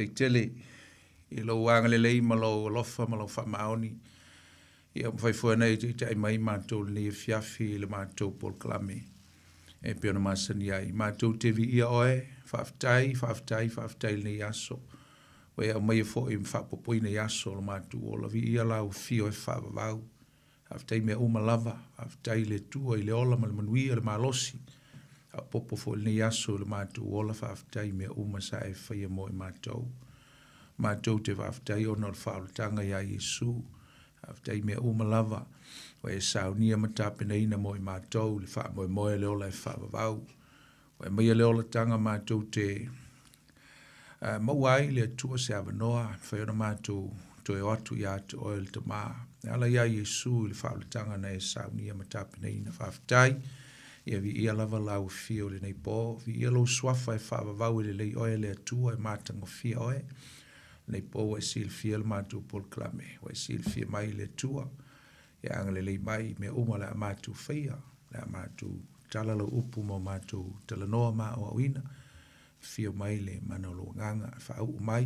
teitele i lo wanga le lei ma lo lofa ma lo fa maoni ia mo fai fuana i tei tei mai mātou ni e fiafi le mātou pol klame e piona masani ai mātou tevi ia oe faftai, faftai, faftai le yaso o ea mai e fo i mfa popoi le yaso le mātou o lavi ia lau fio e fa vau faftai mea uma lava faftai le tua i le ola ma le manuia le malosi le a popo fo ni aso le matu wola fa aftai me uma sa e faya mo i e matou. Matou te fa aftai ona le fa alutanga ya Yesu, aftai me uma lava, wa e sao ni amatape na ina mo i e matou, le fa mo i e moe le ola e fa vavau. Wa e maia le ola tanga matou te uh, mawai le atua se avanoa, fa yona matou to e watu ya atu oil to maa. Ala ya Yesu le fa alutanga na e sao ni amatape na ina fa aftai, ia vi ia lava lau fia o le nei pō, vi ia lau swafa e whaavavau e le lei oe le atua e mātango fia oe, nei pō wa si il fia le mātu pol klame, wa si il fia mai le atua, e anga le lei mai me uma le a mātu fia, le a mātu talalo upu mo mātu talanoa mā o awina, fia mai le manolo nganga, whaau mai,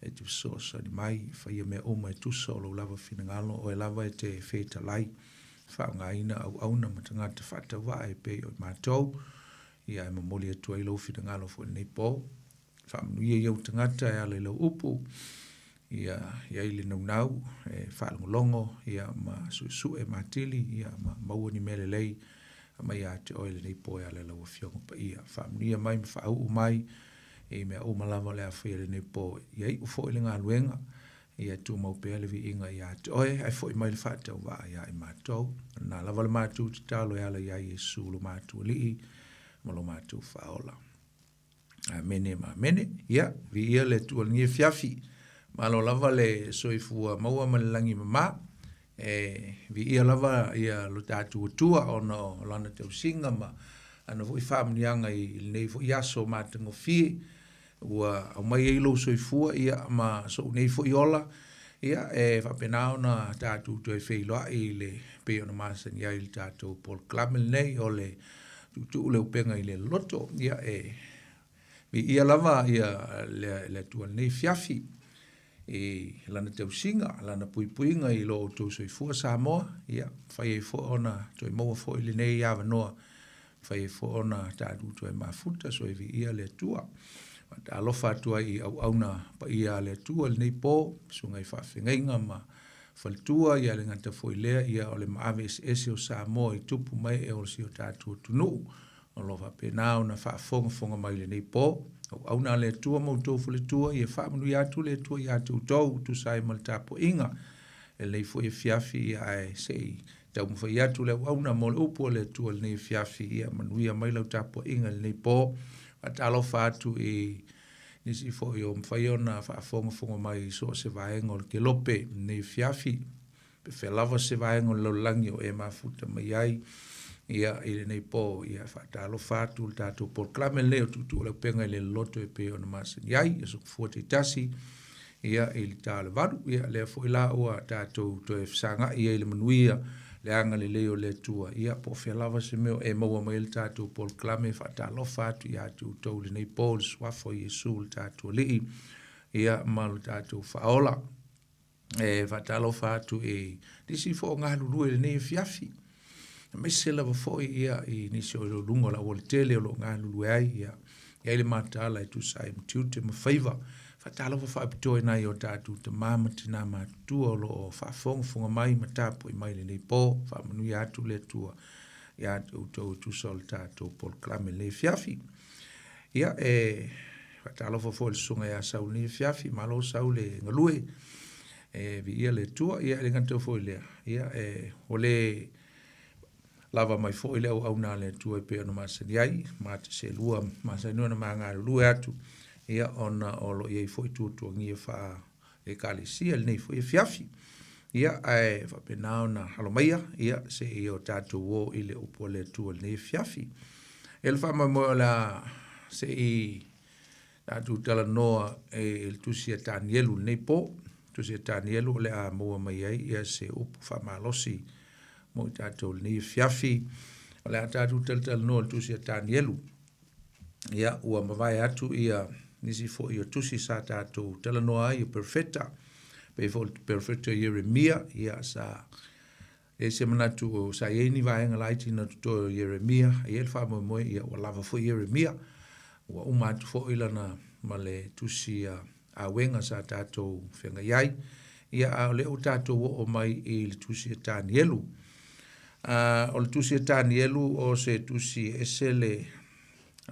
e tu sosa ni mai, fia me uma e tusa o lau lava fina ngalo, o e lava e te fetalai, e te fetalai, whaonga ina au au na matanga te whata wa e pe o mātou e i ai ma moli atua i lofi na ngalo fo nei pō whaamnu ia e iau tanga ta e ale lau upu i a i a nau nau e whaalongo longo i ma su su e mātili i ma maua ni mele lei a mai a te oile nei pō e ale lau a fiongo pa ia. a whaamnu ia mai ma whaau mai e mea o malama le a fwere nei pō i a i ufo ili ngā luenga ia tu mau pe ale inga ia to e ai foi mai fa to va ia i mato na la vol mato ti talo ia e ia yesu lo mato li mo lo mato fa ola a mene ma mene ia vi ia le tu ni fiafi ma lo la vale so i fu a mau ma langi ma e vi ia la va ia lo ta tu tu o no lana te singa ma ano vo i fa mnianga i nei fo ia so mato ngofi ua au mai e ilo soi fua ia ma so nei fo iola ia e fa penao na tatu to e feilo i le pe ona masa ni ai tatu pol klamel nei ole tu tu le upenga i le loto ia e mi ia lava ia le le tu nei fiafi e lana te usinga lana pui pui nga i lo to soi fua sa mo ia fa e fo ona to e mo fo i le nei ia va no fa e fo ona tatu to e mafuta so e vi ia le tua. ta alofa atu ai au auna pa ia le atua le nei pō sugai faafegaiga ma faletua ia le gata foi lea ia o le maave eseese o samoa i tupu mai e o lesio tatou pe o na fa ona faafogafoga mai nei pō au auna le atua moutou fa ia ya atu le atua iā tu tusae ma le tapoʻiga e lei foi e fiafi sei ae fo ya atu le au na mo le upu le atua le e fiafi ia ya mai lau le nei pō atalo fatu i nisi fo yo mfayona fa fongo fongo mai so se vaengo ke lope ne fiafi pe fe lava se vaengo lo langio e ma futa mai ai ia ile nei po ia fa talo fatu tatu por clame leo tutu le penga le loto e pe on mas yai eso fuerte tasi ia il tal varu ia le fo ila o tatu to e sanga ia ile manuia ia le anga le leo le tua. Ia po fia lava se meo e maua mai le tatu Paul Klame fata lo fatu ia tu tau e e le nei Paul swafo Yesu le tatu lii. Ia malu tatu faola. E fata lo fatu e disi fo ngā lulu e nei fiafi. Mai se lava fo ia i nisi o lungo la wole tele o lo ngā lulu ai ia. Ia ele mātala e tu sa e mtiu te mawhaiva. Ia fatalo fa fa to na yo ta tu te mama te na ma tu o lo fa fong fong mai ma ta po mai le po fa manu ya tu le tu ya tu to tu solta to por clame le fiafi ya e fatalo fa fo sunga ya sa un fiafi ma lo sa le ngalue e vi ia le tu ia le ngante fo le ia e ole e, lava mai fo le au na le tu e pe no ma se ai ma se lua ma se no na ma ngalue atu ya ia ona o lo ia i foi tūtua ngia wha e kāle sia nei foi e fiafi. Ia ai whapena o na halomaia, ia se i o tātou o i le upo le tua nei fiafi. E le whama mo la se i tātou tala noa e il tusia tānielu nei pō, tusia tānielu le a mua mai ai, ia se upo whama alosi mo i tātou nei fiafi. O le a tātou tala tala noa il tusia tānielu. Ia ua mawai atu ia tātou nisi fo i o tusi sa tātou telanoa i o perfeta, pe fo perfeta i Eremia, i a sa, e se manatu o sa eini vai inga laiti na tuto i Eremia, i e lwha moe moe i a walava fo i Eremia, ua umatu fo i lana male tusi a, a wenga sa tātou whenga iai, i a a leo tātou o mai i le tusi e a tāni elu, Uh, o le tusi e tāni elu o se tusi e sele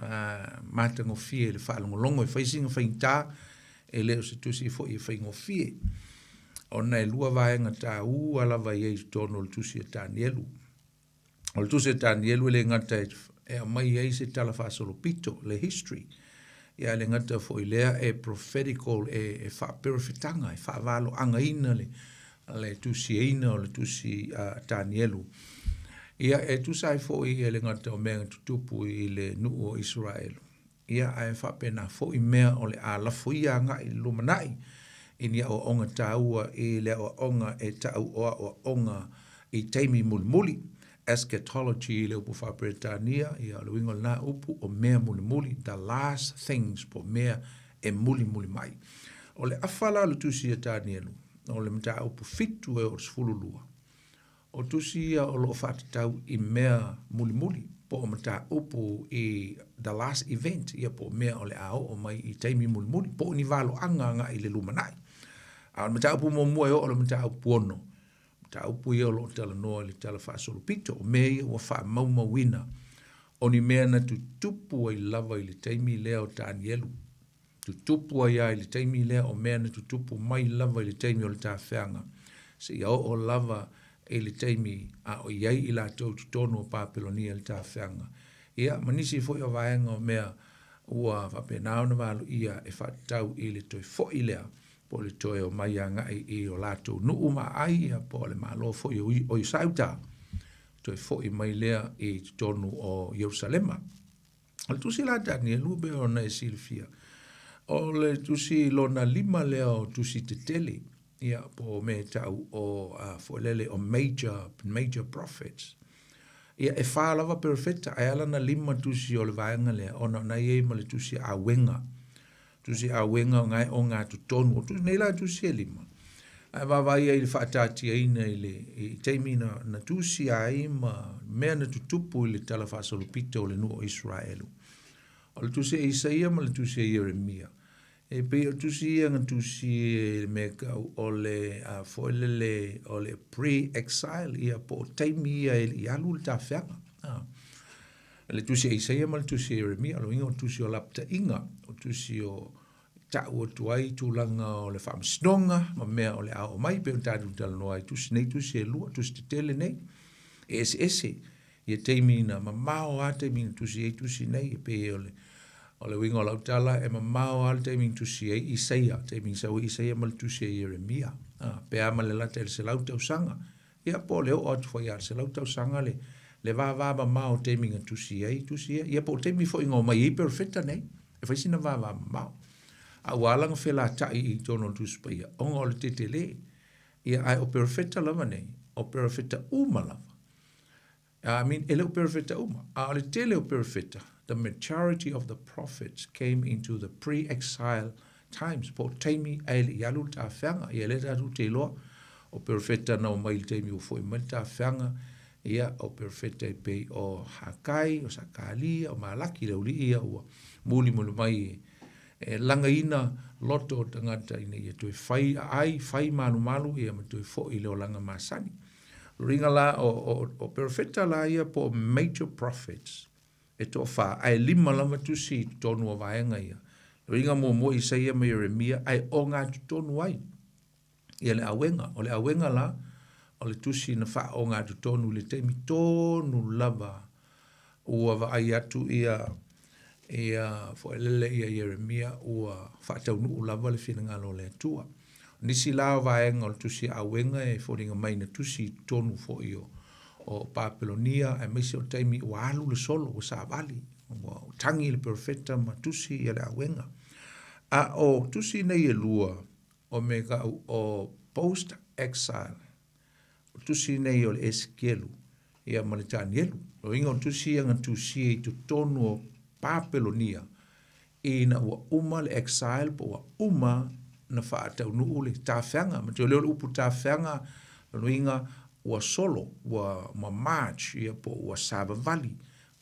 uh, ah, mata ngofie le fa longo longo fa singa fa inta e, e le se tusi fo i fa ngofie ona e lua vai nga ta u ala vai e tonol tusi ta e nielu ol e tusi ta nielu le nga ta e mai e se tala fa solo pito le history ia le ngata fo i lea e prophetical e, e fa perfectanga e fa valo anga inale le tusi e ina le tusi uh, ah, ta nielu ta nielu Ia e tu sai fo i e le ngata o mea tutupu i le nuu o Israel. Ia ae whapena fo i mea o le a lafu ia nga i lumanai. Ini a o onga taua i le o onga e tau oa o onga i teimi mulimuli. Eschatology i le upu whapretania i a le wingol na upu o mea mulimuli. The last things po mea e mulimuli mai. O le afala le tusi e tanielu. O le mta upu fitu e o sfululua o tusi ia o loo faatatau i mea mulimuli po o mata upu i the last event ia po mea o le a o mai i taimi mulimuli po ni valo anga nga i le lumanai. A o mata upu mo mua e o le mata upu ono. Mata upu ia o loo tala noa le tala faa solupito o mei o faa mauma wina o ni mea na tutupu ai lava i le taimi lea o taanielu. Tutupu ai ai le taimi lea o mea na tutupu mai lava i le taimi o le taafeanga. Se ia o lava i ele taimi a o yai ila to tono pa pelonia ta fanga ia manisi fo yo vaenga me ua va penao na valu ia e fa tau ele to fo ile po le to yo mai anga e e o la to nu uma ai a po le ma lo fo yo o sauta to fo i mai le e tono o jerusalema al tu si la tani lu be ona e silfia o le tu si lona lima le o tu si te tele ia po me tau o uh, fuelele o major, major profits. Ia e whālawa perfecta, ai ala na lima tusi o le vāenga lea, o na nai ei ma le tusi a wenga. Tusi a wenga o ngai o ngā tu tonu, o tusi neila tusi e lima. Ai wāwai ei le whātāti ei nei le, i teimi na, na tusi a ei ma mea na tutupu i le tala whāsalupita o le nuo Israelu. O le tusi e isaia ma le tusi e Jeremiah e pe o tu si ang tu si e me ka o le a foilele o le pre exile ia po taimi ia e ia lu ta fer ah. le tu si e ia ia mal tu si e re mi alo ingo tu si o lapta inga o tu si o ta o tu ai tu langa o le fam snonga ma me o le a o mai pe o ta du tal noai tu si nei tu si e lu tu si te tele nei es ese ia taimi na ma ma o a taimi tu si e tu si nei e pe o le o le wingo la utala e ma mao al te ming tusi e isaia, te ming sa wu e isaia mal tusi e Jeremia. Ah, pe ama le lata el se lau tau sanga. Ia po le o atu fai al se lau tau sanga le, le va va ma mao te ming a tusi e tusi e. Ia po te mi fo ingo mai i perfetta nei, e fai sina va va ma mao. A walang fe la ta i tono tusi pa ia, ongo le te te le, ia ai o perfetta lava nei, o perfetta umalava. I mean, ele o perfeta uma. A ale tele o perfeta. The maturity of the prophets came into the pre-exile times. Po teimi ele yalu ta fanga, ele ta du te loa. O perfeta na o mail teimi ufo i mail ta fanga. Ia o perfeta i e pei o hakai, o sakali, o malaki leo li ia ua. Muli mulu mai e langa ina loto o tangata ina ia tue fai ai, fai malu malu ia ma tue fo i leo langa masani. Ia ringa la o o o perfecta la ia po major profits e to fa ai lima la matu si to no vaenga ia ringa mo mo i sei me Jeremia ai onga to no ai ia le awenga o le awenga la o le tusi na fa onga to to le temi to no lava o va ai atu ia ia fo le ia Jeremia o fa tau no lava le fina ngalo le tua nisi lao vaenga o tusi awenga e fōringa mai na tusi tonu fō i o e o Papilonia e misi o taimi o alu le solo o Saavali o tangi le profeta ma tusi i e le awenga a o tusi nei e lua o mega o post exile o tusi nei o le eskielu i a malitanielu o inga o tusi anga tusi e tu tonu o Papilonia i na ua uma le exile po ua uma le na fa ta nu ule ta fanga ma te leo upu ta fanga no inga wa solo wa ma march ia po wa sava vali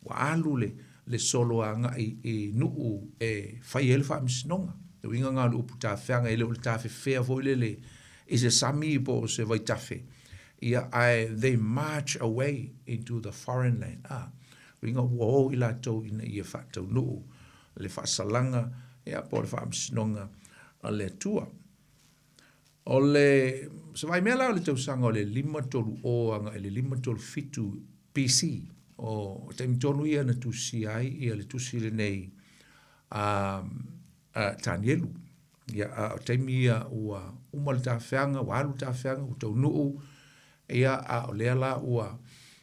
wa alule le solo anga i e, e, nu u e fa yel fa mis nonga te inga nga upu ta fanga ele ule ta fe fe vo ile le is a sami po se vai ta fe ia i they march away into the foreign land ah we got wo ila to in ia e fa to nu le fa salanga ia po fa mis nonga a le tua. O le, se vai mea lao le tau sanga o le lima tolu o anga e le lima tolu fitu PC. O te mitonu ia na tu si ai, ia le tu si le nei a, um, a Tanielu. Ia a o te mia ua umal ta fianga, wa alu ta fianga, u tau nuu. Ia a o lea la ua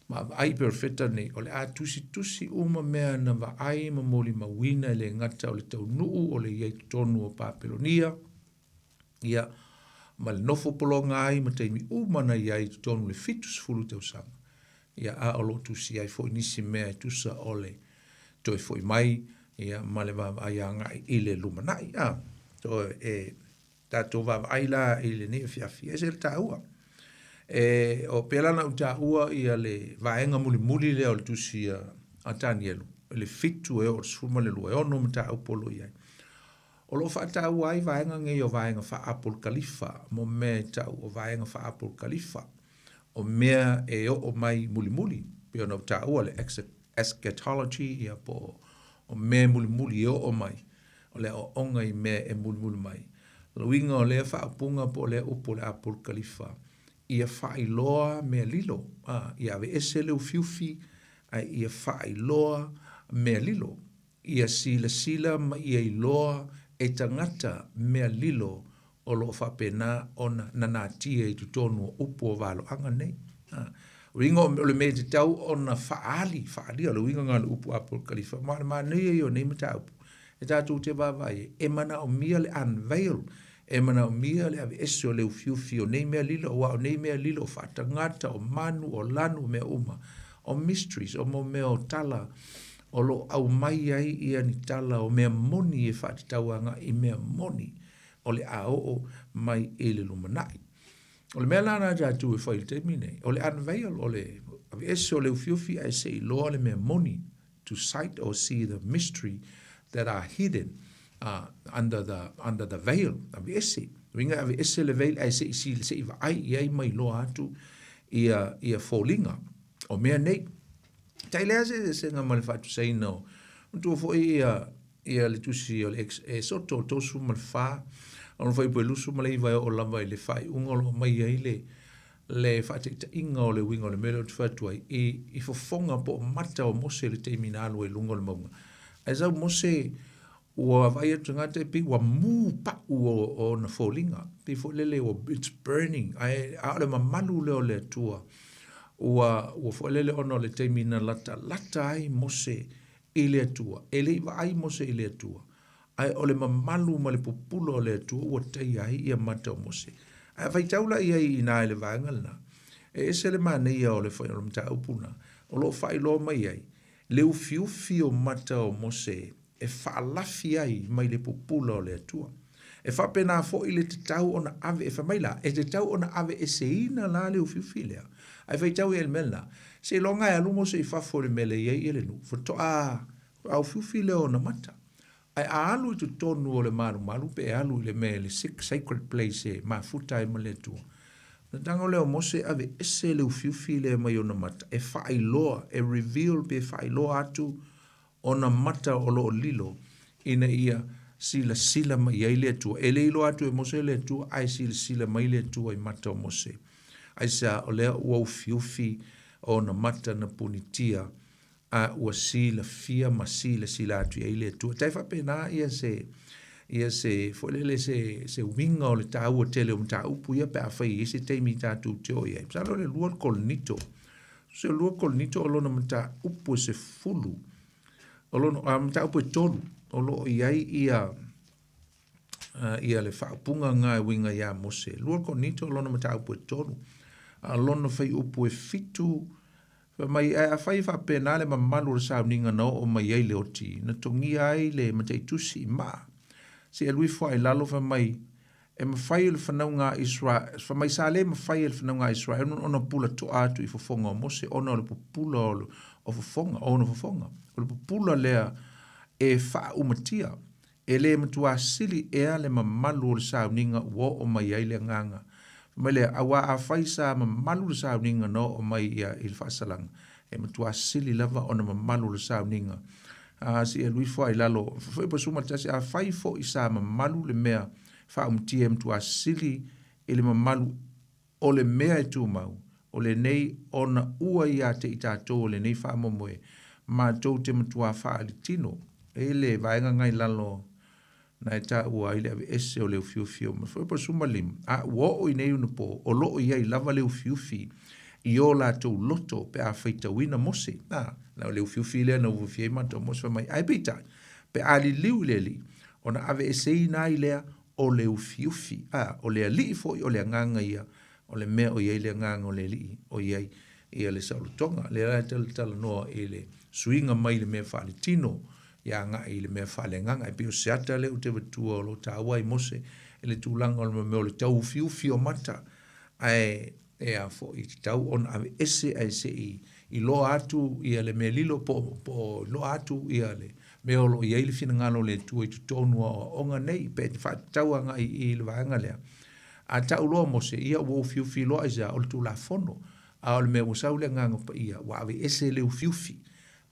ma ai per fetta nei ole a tusi tusi uma mea na va ai ma moli ma wina e le ngata ole tau nuu ole ye tonu o papelonia ia ma le nofo polonga ai ma teimi uma na ia i tonu le fitus fulu teo sanga ia a olo tusi ai fo inisi mea i e tusa ole toi fo mai ia ma le va ai a ngai i le lumanai ia to e tato va ai la i le nefia e fiesel tau ia e o pela na uta ua ia le vaenga muli muli le o tusi a, a Daniel le fitu e o suma le lua e ono mta au polo iai o lo fata ua i vaenga nge o vaenga fa apul kalifa mo me tau o vaenga fa apul kalifa o mea e o o mai muli muli pe o na uta ua le eschatology ia po o me muli muli e o o mai o le o onga i me e muli muli mai lo inga o le fa apunga po le upo le apul kalifa o ia fai loa me lilo uh, ia ve ese leu fiufi uh, ia fai loa me lilo ia sila sila ma ia i loa e tangata me lilo o lo fa pena on nana tie tu tonu upo valo anga nei uh, ah, ringo o le me te tau on faali faali o le ringo ngan upo apol kalifa e ma ma nei yo nei mata upo e tatu te va vai e mana o mia le anveil e mana o mia le ave ese o le ufiufio nei mea lila o ao nei mea lila o faatagata o manu o lanu me uma o mysteries o mo mea o tala o lo au mai ai ia ni tala o mea moni e faatatauaga i mea moni o le ao oo mai e le lumanaʻi o le mea lana tatou e fai le taimi o le unveil o le aveese o le ufiufi ae seʻiloa le mea moni to sight or see the mystery that are hidden uh, under the under the veil of ese winga of ese le veil ai se si se iva ai ia i mai lo atu ia ia folinga o mea nei tai le ase se nga mal fatu sei no tu fo e, ia ia le tusi o ex e so to to su mal fa on fo ipo lu su mal iva o la mai le fai un o mai ai le le fatu ta inga o le winga o le melo tu fatu ai i i fo fonga po mata o mose le terminal o le lungo le mau Aizau mose, mose, ua vai atu ngate pi ua mū pa'u o, o na fōlinga. Pi fōlele o it's burning. Ai, a ole ma malu leo le tua. Ua, ua fōlele ono le teimi na lata. Lata ai mose i le tua. Ele iwa ai mose i le tua. Ai ole ma malu ma le pupulo le tua. Ua tei ai ia mata o mose. Ai vai taula ia i nā ele vāngalna. E ese le mane ia ole fōi ono mta upuna. Olo fai lo mai ai. Leu fiu fio mata o mose e e whaalafi ai mai le pupula o le atua. E whapena fo i le te tau ona ave, e whamaila, e te tau ona ave e se ina la le ufiwhilea. Ai whai tau i el melna, se longa e alumo se i whafo le mele i ele nu, fo to a au fiwhilea ona mata. Ai a alu i tu tonu o le maru maru, pe e alu i le mele, sick sacred place e ma futa e mele tua. Na tango leo mose ave e se le ufiwhilea mai ona mata, e whai loa, e reveal pe whai loa atu, e whai loa atu, ona mata o loo lilo ina ia sila sila mai ai le tu ele ilo atu e mose le tu ai sila sila mai le tu ai mata o mose ai sa ole o au fiufi ona mata na punitia a o sila fia ma sila sila atu ai le tu tai fa pena ia se ia se fo le le se se winga o le tau o tele o mta upu ia pe afai i se teimi tatu te o ia sa lo le luar kol nito se luar kol nito o lona mta upu e se fulu se fulu o lono a mta upo e tolu, o lo le fa ngā e winga ya a mose. Lua ko nito o lono mta upo e tolu, fai upo e fitu, Wa mai a fai fa pe nale ma malu sa ninga no o mai ai le oti. Na tongi ai le ma te itusi i maa. lui fo ai lalo fa mai. E ma fai ele fanau ngā Israel. Fa mai sa le ma fai ele fanau ngā Israel. E non ona pula to atu i fo o mose. Ona le pu pula o fofonga, o ono fofonga. O le pupula lea e faa umatia, e le matua sili e ale ma malu o le sauninga wo o mai ai le nganga. Ma le awa a faisa ma malu le sauninga no o mai ia il fasalanga. E matua sili lava o na ma malu le sauninga. A si e lui fwa ilalo, fwe pa suma tasi a faifo isa ma malu le mea faa umatia e matua sili ele ma malu o le mea e tu mau o le nei ona ua ia te i tātou o le nei whaamomoe, ma tau te matua whaali tino, e le vaenga ngai lalo, na e tā ua i le awe ese o le ufiufi o ma fwepa sumalim, a ua o i nei unupo, o lo o iai lava le ufiufi, i o la tau loto pe a whaita wina mose, na, na le ufiufi lea na ufiufi e mato mose wa mai, ai beita, pe a li liu le li, o na awe ese i nai lea, o le ufiufi, a, o le alii fo i o le nganga ia, o le mea o iei le ngang o le li o iei i le saulu tonga. Le rai tala tala noa i le suinga mai le mea whale tino ia nga i le mea whale nganga. I e pio seata le utewa tua o lo tawai mose i e le tūlanga o le mea o le tau fiu fio mata ai e a fo i tau on a ese a ese i i lo atu i le mea lilo po, po lo atu i le mea olo i le fina ngalo le tua i tutonua o onga nei pe te whaatawa nga i, i le vahanga lea a ta loa mo se ia wo fiu fi loa isa ol tu la fono a ol me wo saule nganga pa ia wa ave ese le fiu fi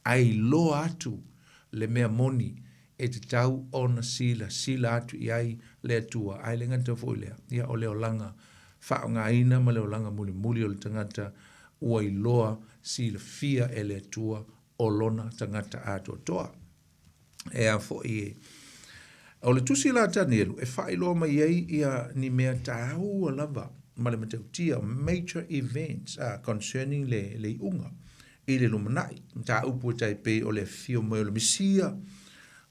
ai loa atu le mea moni e te tau on sila sila atu i ai le atua ai le nganta fo ia o leo langa fa o ina ma leo langa muli muli o le tangata ua i loa sila fia e le atua o lona tangata atua toa e a fo i e O le tusi la Danielu e fai loa mai ei ia ni mea tāhu a lava ma le mateu tia major events uh, concerning le, le unga i le lumanai. Ta upu e tai pe o le fio mai o le misia,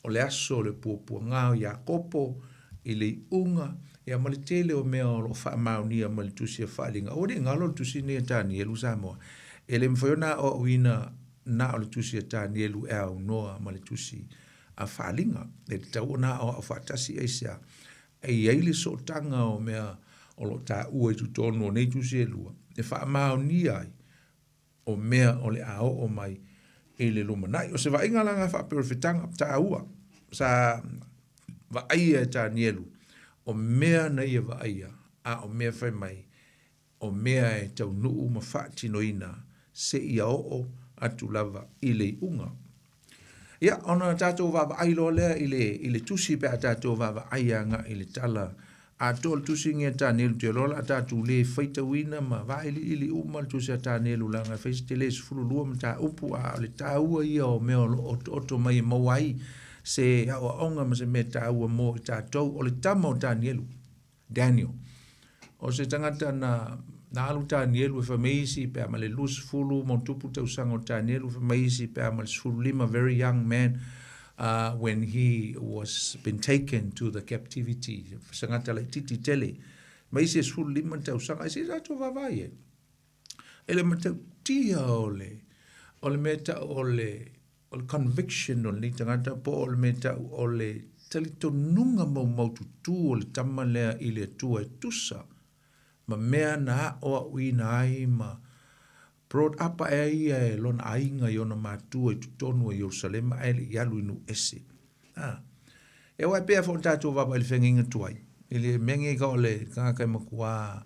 o le aso, o le puapua ngāo i a kopo i le unga e a mali tele o mea o lo wha mauni a mali tusi e a fai linga. O le ngalo le tusi ni a Danielu samoa. E le mwhoio na o uina na o le tusi a Danielu e au noa mali tusi a a whalinga. E te tau nā o a whatasi e sea. E eile so tanga o mea o lo tā ua i tu tono nei tu se lua. E wha amao ni ai o mea o le a o o mai e le luma nai. O se wha inga langa wha perfetanga tā ua. Sa wha aia e tā nielu. O mea nei e wha aia a o mea whai mai o mea e tau nuu ma whaatino ina se i a o o atu lava i le unga ia ona tatou vaavaai loa lea i le i le tusi pe a tatou vaavaai aga i le tala atoa le tusi gea tanelu tealoa la tatou lē faitauina ma vaailiili uma le tusi a tanelu laga faisetele sufululua ma taupu a o le tāua ia o mea o lo otooto mai e maua ai se aʻoaʻoga ma se mea tāua mo i tatou o le tama o tanielu daniel o se tagata na na alu tanielu e famaisi pe amale lus fulu mo tupu te usanga o tanielu e famaisi pe amale sulu lima very young man uh, when he was been taken to the captivity sangata lai titi tele maisi e sulu lima te usanga isi zato vavaye ele mate tia ole ole meta ole ole conviction ole ni tangata po ole meta ole tali to nunga mo mo tu tu ole tamalea ile tu e tusa ma mea na o ui na ai ma brought up a e ia e lon ainga i ona mātua i tutonu a Jerusalem a ele i alu inu ese. Ah. E wai pēr fōn tātou wapa ili whenga inga tuai. Ili mengi ka ole kangakai makua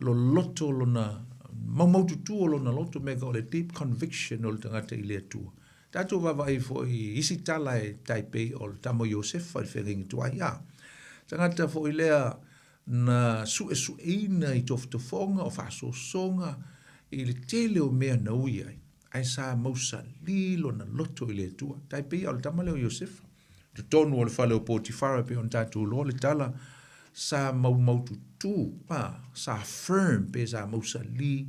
lo loto lo na mamautu tu lo na loto me ka ole deep conviction ole tangata ili atua. Tātou wapa i fō i isi tala e taipei ole tamo Yosefa ili whenga inga tuai. Tangata fō i lea... Tangata fō i lea na su e su eina i tof to fonga o fa so songa i le tele o mea nau i ai. Ai sa mausa lilo na loto i le tua. Tai pei al tamale o Yosef. Te tonu o le fale o potifara pe on tatu o le tala sa mau mau tu tu. Ma, sa firm pe sa mausa li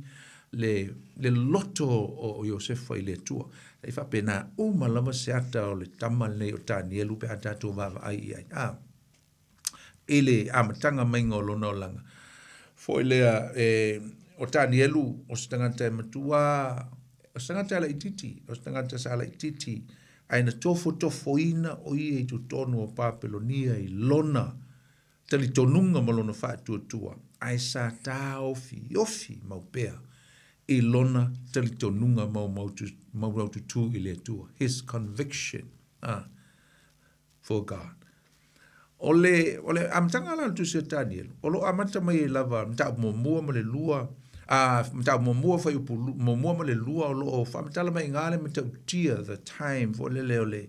le, le loto o Yosef i le tua. Ai fa pena umalama se ata o le tamale o tani e lupe a tatu o vava ai i ai. Ah ele amatanga mai ngolo no langa. Fo ele eh, o tani elu o stangata e matua, o stangata ala ititi, o stangata sa ala ititi, aina tofo tofo ina o ie i e tutonu o papelo nia i lona, tali tonunga malona faa tua tua, ai sa ta ofi, ofi maupea, i lona tali tonunga mau mau tutu i lea tua, his conviction, ah, for God ole ole am tanga la tu se tadil olo amata mai e lava mta mo mo mo le lua a mta mo mo fa yo pu mo mo mo le lua olo o fa mta la mai ngale mta tia the time for le le ole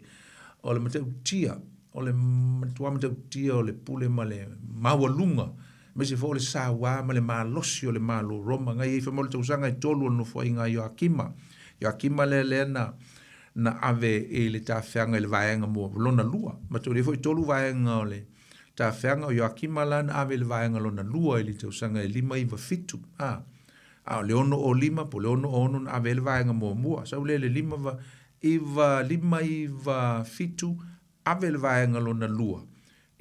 ole mta tia ole mta mta tia ole pule male ma wa lunga me se fo le sa wa male ma losi ole ma lo roma ngai fa e mo le tusanga e tolu no fo inga yo akima yo akima le le na na ave e le ta fianga le vaenga mo lo na lua ma tu le foi tolu vaenga le ta fianga yo akimalan ave le vaenga lo na lua e le te usanga e lima i va fitu a a le ono o lima po le ono ono na ave le vaenga mo mo sa le le lima va i va lima i va fitu ave le vaenga lo na lua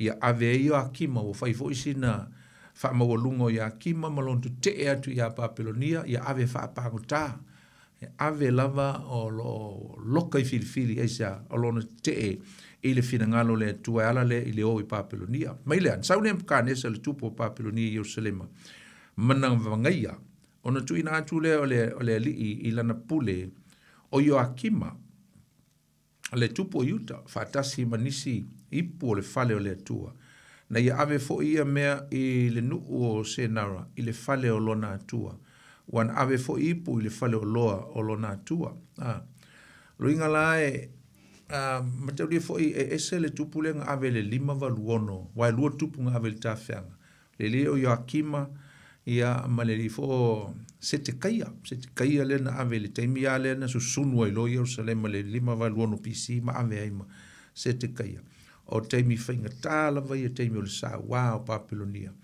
ia ave yo e akima o fai foi sina fa mo lungo ya akima malon tu te e atu ya papelonia ia ave fa pa ngota ave lava o lo loka i filifili aisa o lona tee i le finagalo le atua e ala le i le o i papelonia mai lea sau le makanesa le tupu o papelonia i ierusalema vagaia ona tuuina atu lea o le, o le alii i lana pule o ioakima le tupu o iuta faatasi ma nisi ipu o le fale o le atua na ia ave foʻi ia mea i le nuu o senara i le fale o lona atua wan ave fo ipu ili fale o loa o lo na tua. Ah. Luinga la e, uh, matau lia fo i e ese le tupu le ave le lima wa luono, wai lua tupu nga ave le tafianga. Le le o yoakima, ia maleri fo sete kaya, sete kaya le na ave le taimi ya le na susunu wa ilo Yerusalem le lima wa luono pisi ma ave aima sete kaya. O taimi fainga tala vai e taimi o le sa wa o Babylonia. Wow,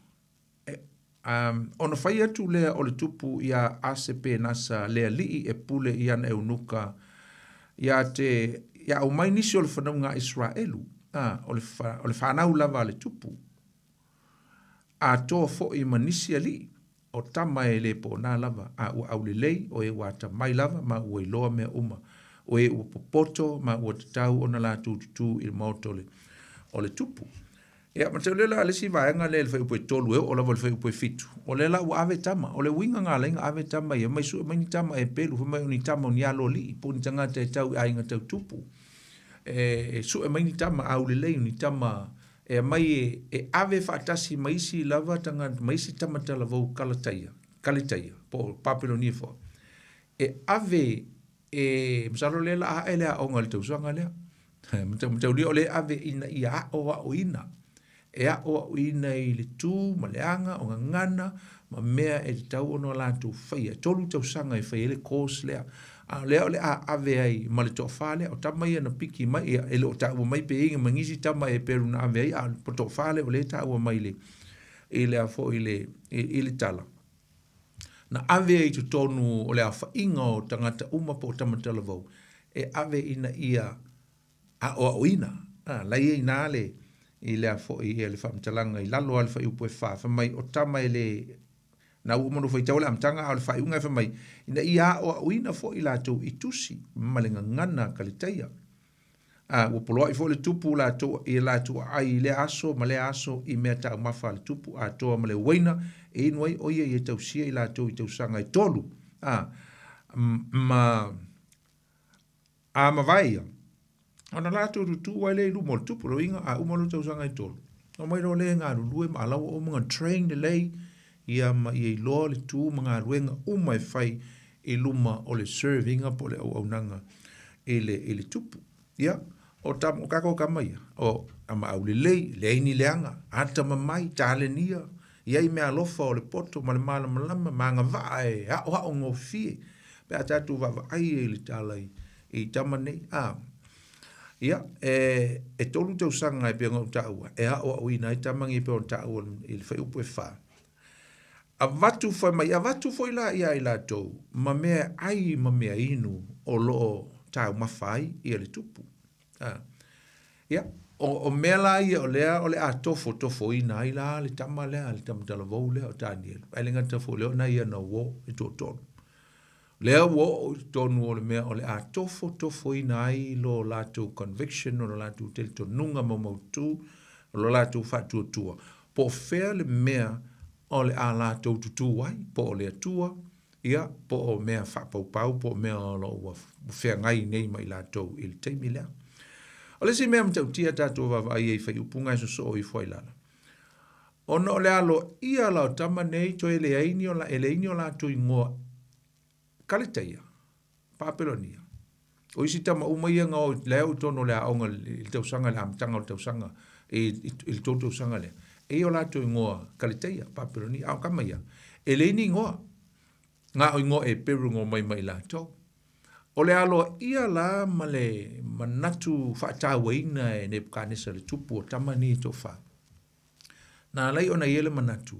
um, ona fai atu lea o le tupu ia acp nasa le alii e pule i ana eunuka ia te ia aumai nisi o le fanauga a israelu ah, o le fanau lava a le tupu atoa foʻi ma nisi alii o tama e lē poonā lava a ua aulelei o e ua atamai lava ma ua iloa mea uma o e ua popoto ma ua tatau ona latou tutū i le maota o le tupu Ya mo tele la le si va nga le fe po to lu e, o la vol fe po fitu. O la u ave tama, o winga nga le ave tama ye mai su mai ni tama e pelu fe mai ni tama ni alo li po ni changa te tau ai nga tau tupu. E, e su e mai ni tama au le le ni tama e mai e, e ave fa tasi mai si lava tanga mai si tama te la vau kalataia. Kalataia po papelo ni fo. E ave e msalo le la a ele a ongal tau suanga le. Mtau li o ave ina ia o wa O ina e a o ina i le tū, ma le anga, o ngana, ma mea e te tau ono la tū whai, e tolu tau sanga e whai, e le kōs lea, a lea o le a ave ai, ma le tōwha lea, o tama ia na piki mai, e, e le o tā ua mai pe inga, ma ngisi tama e peru na ave ai, a po tōwha lea, o le tā ua mai le, e, e le a e, fo, e le tala. Na ave ai tu tonu, o le a wha inga o tangata uma po tamatala vau, e ave ina ia, a o a o ina, a lai e ina le, i lea fo'i ia e le faamatalaga i lalo a le faiupu e fa famai o tama e le na ua manu faitau le amataga ao le faaiuga e famai ina ia a'o a'uina fo'i latou i tusi ma le gagana kalitaia ua uh, poloa'i fo'i le tupu latou i latou a'ai i lea aso ma lea aso i mea ta'umafa a le tupu atoa ma le uaina e inu ai o ia ia tausia i latou e i tausaga e tolu uh, ma a mavai ia ona latou tutū ai lei luma o le tupu loiga a uma lo tausaga i tolu o mai lo lega alulue ma alau oumaga train lelei ia ma ia iloa le tu ma galuega uma e fai i luma o le serviga po le auaunaga i e le, e le tupu ia o tam o kako kama ia o ama au lei, leai ni leanga, ata mamai talenia iai mea alofa o le poto ma le malamalama ma agavaa e aʻoaʻo gofie pe a tatou vaavaai i e le talai i tama nei a Ia, e, e tolu tau sanga e pia ngong E hao au ina e tamangi e pia ngong ta'ua i le whaiupu e whaa. A watu fwai mai, a watu fwai la ia i la tau, ma mea ai ma mea inu o loo tau mawhai i le tupu. Ia, o, o mea la ia o lea o lea a tofo tofo ina i la le tama lea, le tama tala vau lea o tani. Ailinga tofo leo na ia na wo e tō tonu. Lea wo o tonu o le mea o le a tofo tofo ina ai lo la tu conviction o lo la tu tel to nunga mo mau tu o lo la tu fatu o tua. Po fea le mea o le a la tu tu tu wai po o le a tua ia po o mea fa pau pau po mea o lo ua fea ngai nei mai la tu il teimi lea. O le si mea mtau tia tatu wa vai ei fai upunga iso so o i fwai lana. Ono le alo ia lao tama nei to ele aini o la ele aini o la tu ingoa kalitaia, papelonia. O isi tama umaia ngā o lea o tono lea aonga il tau sanga lea amitanga o tau sanga il tau tau sanga lea. E o lato i ngoa kalitaia, papelonia, aonga maia. E leini ngoa, ngā o ngoa e peru ngoa mai mai lato. O le alo ia la male manatu fa'ata waina e ne kānesa le tupu o tamani e tofa. Nā lai ona iele manatu,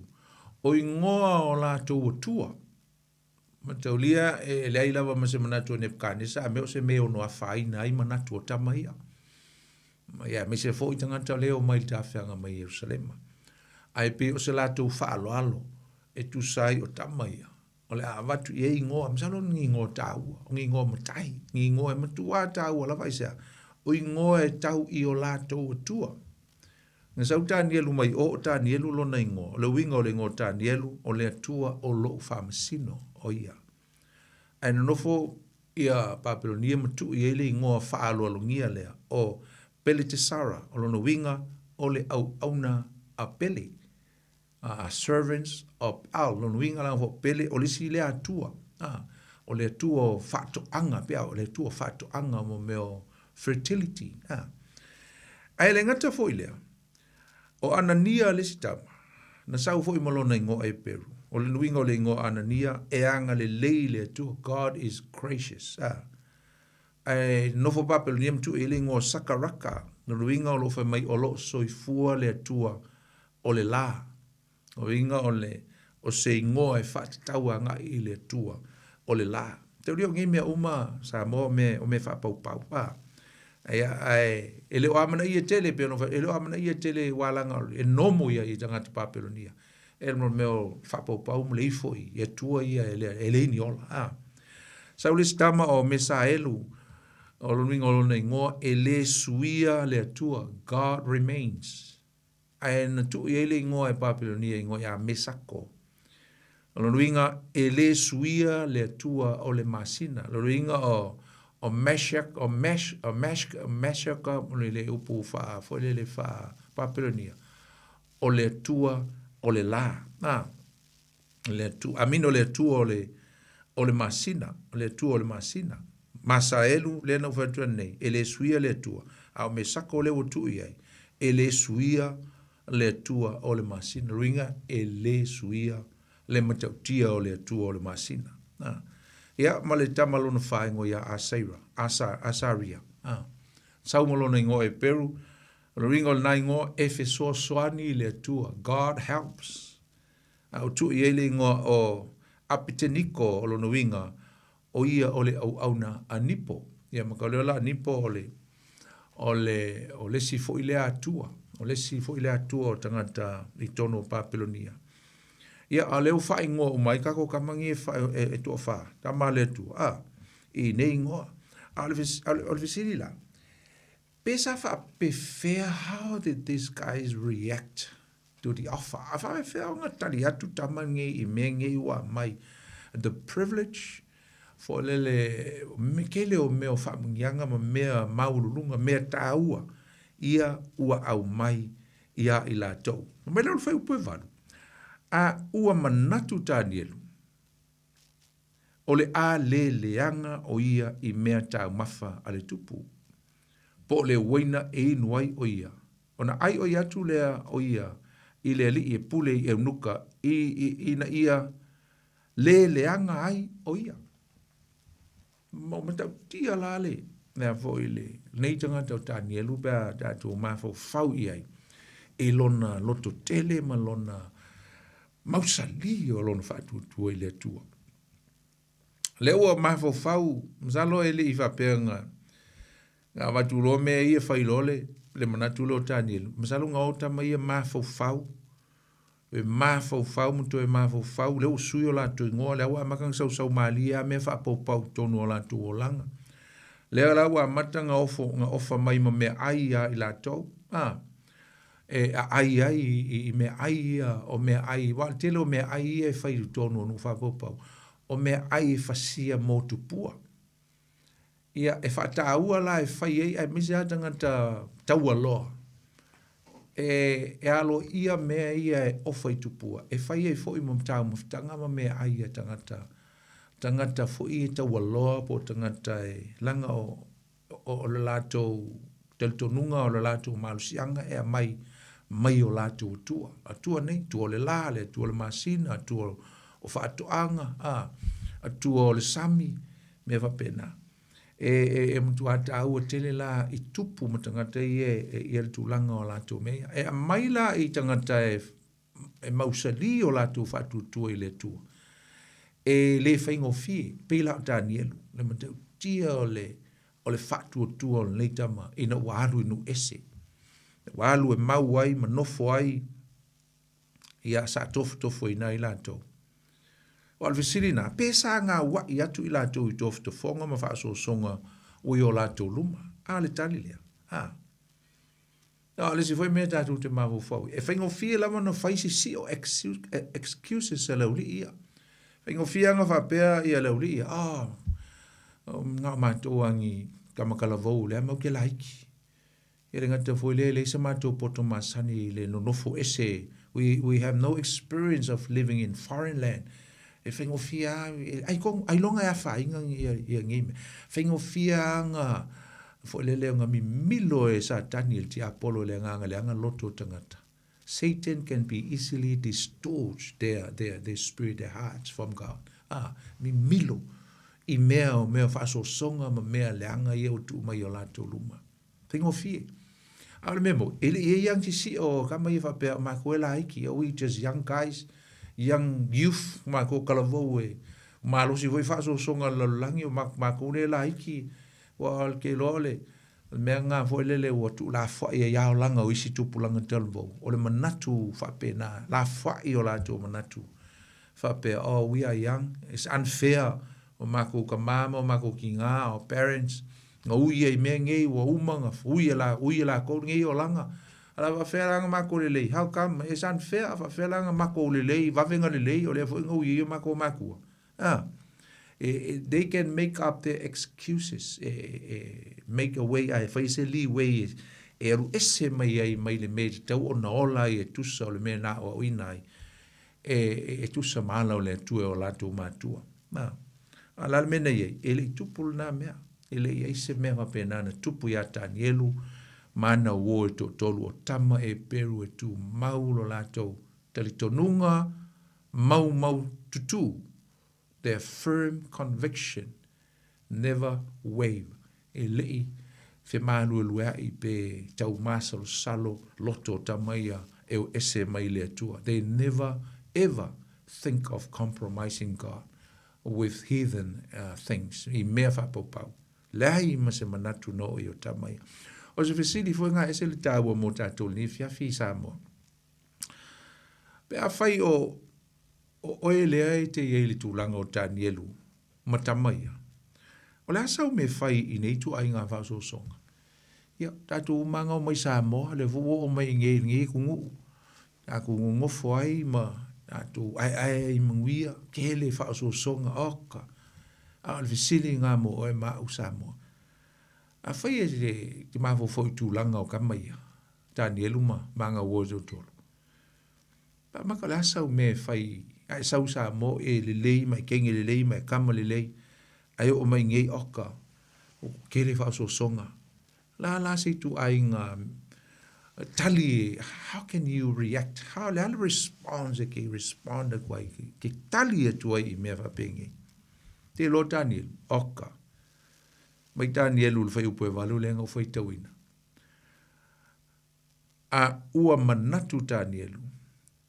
o ingoa o la tō tu mataulia e, e le ai lava ma se manatu o nefkanesa a mea o se mea ono afaina ai manatu o tama ia ia me se foʻi tagata lea o mai le tafeaga mai ierusalema ae pe o se latou faaaloalo e tusa ai o tama ia o le e a avatu i ai igoa masalona gigoa taua o gigoa matahi gigoa e matuā taua lavai sea o igoa e tau i o latou atua na sau tanielu mai oo tanielu lona igoa o le uiga o le igo tanielu o le atua o loo faamasino o ia. Ai nofo fo ia papilonia mo tu ia le ngo fa alo lo ngia le o Sara, o lo winga o le au auna a Beli a uh, servants of al lo winga lang fo Beli o le si le atua. o le tu o fatu anga pe o le tu o anga mo me o fertility ha ai le ngata fo ile o ananias le sitama na sau fo i malona i ngoa e peru o le nuinga o le ingo anania, e anga le leile tu, God is gracious. Ah. E nofo papelo ni amtu e le ingo sakaraka, no nuinga o lo fai mai olo soifua le atua o le la. O inga o le, o se ingo e fati taua nga i le atua o le la. Te uri o ngi mea uma, sa mo me, o me fai pau pau ah. pa. E, ai, ele e o amana i e tele, pe anofa, ele o amana i e tele walanga, e nomo ia i tangata papelo ni ele um no meu fapo pau mle foi e tua ia e ele ele niola ah sa ul stama o mesa elu o lo ningo lo ningo ele suia le tua god remains and tu ele ngo e papilonia ngo ya mesako lo ringa ele suia le tua o le masina lo ringa o o meshak o mesh o mesh o meshaka mo le upu fa fo le le fa papilonia o le tua o le la. Ah, le tu, amino le tu o le, o le masina. Le tu o le masina. Masa elu le na ufatua nei. Ele suia le tu. Au me sako e le o tu iai. Ele suia le tu o le masina. Ruinga ele suia le matautia o le tu o le masina. Ah. Ia ma le tamalona whaingo ia asaira. Asa, asaria. Ah. Saumalona ingo e peru. Asaira. Ora ringa o nai ngō efe soa soani le tua. God helps. A o tu i eile ngō o apiteniko o lono winga o ia o le au auna a nipo. Ia maka leo la nipo o le o si fo ile atua. O le si fo ile atua o tangata i tono o papilonia. Ia a leo fai ngō o mai kako kamangi e, fa, e, e tua faa. Ta tua. A, i nei ngō. A le la pesa fa pefea how did these guys react to the offer. A fa me fea unga tari atu tamange i me nge iwa mai the privilege fo lele me kele o meo fa mungianga ma mea maurulunga mea taua ia ua au mai ia i la tau. Ma mele ulfei upoe vanu. A ua manatu tanielu o le a le leanga o ia i mea taumafa ale tupu. Ale tupu po le waina e inu ai o ia. O na ai o ia tu lea o ia, i le li e pule i e unuka, i, i, i na ia le leanga ai o ia. Mo me tau tia la le, me a i le, nei tanga tau ta ni e lupea, ta tu ma fau fau i ai, e lona loto tele ma lona mausali o lona fatu tuwe le tua. Leo ma fau fau, mzalo e le i fapea ngai, nga watu lo me ia fai lole le mana tu lo tani lo masalu nga ota mai ia ma fau fau e ma fau fau mo e ma fau fau le usu yo la tu ngo le wa makang sau sau mali ia me fa pau pau tonu la tu olang le ala wa mata nga ofo nga ofa mai mo me ai ya ila to ah, e a e ai ai i me ai ia o me ai wa te lo me e ai e fai tu no fa pau pau o me ai fa sia mo tu pua ia e whataua la e whai ei, ai mese atanga ta taua loa. E, e alo ia mea ia e ofa i tupua. E whai ei fo'i mam tau mafutanga ma mea ai e tangata. Tangata fo'i e taua loa po tangata e langa o, o, o lalato teltonunga o lalato malusianga e mai mai o lato tua. A tua nei, tua le lale, tua le masina, tua o whaatoanga, a, a tua le sami, mea va penaa e e e mtu ata au tele la i tupu matanga te ye e yel tu langa o la tu me e a maila i tanga te e mausali o la tu fa tu tu ile tu e le fa ingo fi pe la daniel le mte tia o le o le fa tu tu o le tama e na walu no ese walu e mau ai ma no fo ai ia sa tof tof foi na ilanto o alfe sirina, pe sa nga wa i atu i la tau i tofu to fonga ma faa so songa o i o la tau luma. A le tali lea. Ha. Na o le si foi mea tatu te mahu fau. E fengo fie lama no faisi si o e excuses se leo li ia. Fengo fie anga faa pea i a leo li ia. Ah, um, nga mātou angi kamakala vau lea mau ke laiki. E ringa te foi lea leisa mātou poto masani le no nofo ese. We, we have no experience of living in foreign land. Yeah e fengo fia e, ai kong ai longa ia fai nga ia ia ngime fengo fia nga fo lele nga mi milo e sa daniel ti apolo le nga nga le nga loto tangata satan can be easily distorted their their their spirit their hearts from god ah mi milo i mea o mea faso songa ma mea leanga i au e tu mai o la tu luma. Tengo fie. Aole memo, ele i e yang si si o kama i fapea e ma kuela aiki, o i just young guys, yang youth ma ko kalavo we ma lo si voi faso so songa la langi ma ma ko le laiki wa al ke lole me nga fo le le wo tu la fo ye ya la nga wi si tu pu la nga tel vo o le manatu fa pe na la fo i o la tu manatu fa pe oh we are young it's unfair o ma ko ka mama o ma ko ki nga o parents nga u ye me nge wo u ma nga fu ye la u ye la ko nge yo la ala va fela nga mako le lei how come e san fe a fela nga mako le lei va venga le lei o le fo nga uye mako mako ah e, e, they can make up their excuses e, e, e make a way i face a lee way e ru ese mai ai mai le me te o na ola e tu sa le me na o inai e e, e tu sa mala o le tu e o la tu ma tu ma ala me na ye ele tu pul na me ele ai se me va pena na tu pu ya tanielu mana wo to tolu tama e peru e tu mau lo lato tali tonunga mau mau tutu their firm conviction never wave e lei fe manu e lua i pe tau masalo salo loto tamaya e o ese mai le atua. They never ever think of compromising God with heathen uh, things. I mea whapopau. Lea i mase manatu no i o tamaya o se fesili foi nga ese le tau mo ta to ni fia fi sa mo pe a fai o o o ele ai e te ye le tu lang o ta nielu mata mai o la sa me fai i nei tu ai nga va so song ya ta tu manga mai sa mo le vu o mai nge nge ku ngu ta ku ngu mo foi ma ta tu ai ai i mwia ke le fa so song ok a le fesili nga mo e ma usa mo a fai e se te mafo foi tūlanga o kamaia tani e luma manga wozo tolo pa maka le asau me fai a e sau sa mo e lelei mai e kenge lelei mai e kama lelei a e o mai ngei oka o kere fa so songa la la se tu ai nga tali e, how can you react how le ala responds ke responda kwai ke tali e tu ai me fa penge te lo tani oka Maitani elul fai upo e valu lenga fai tawina. A ua manatu tani elu.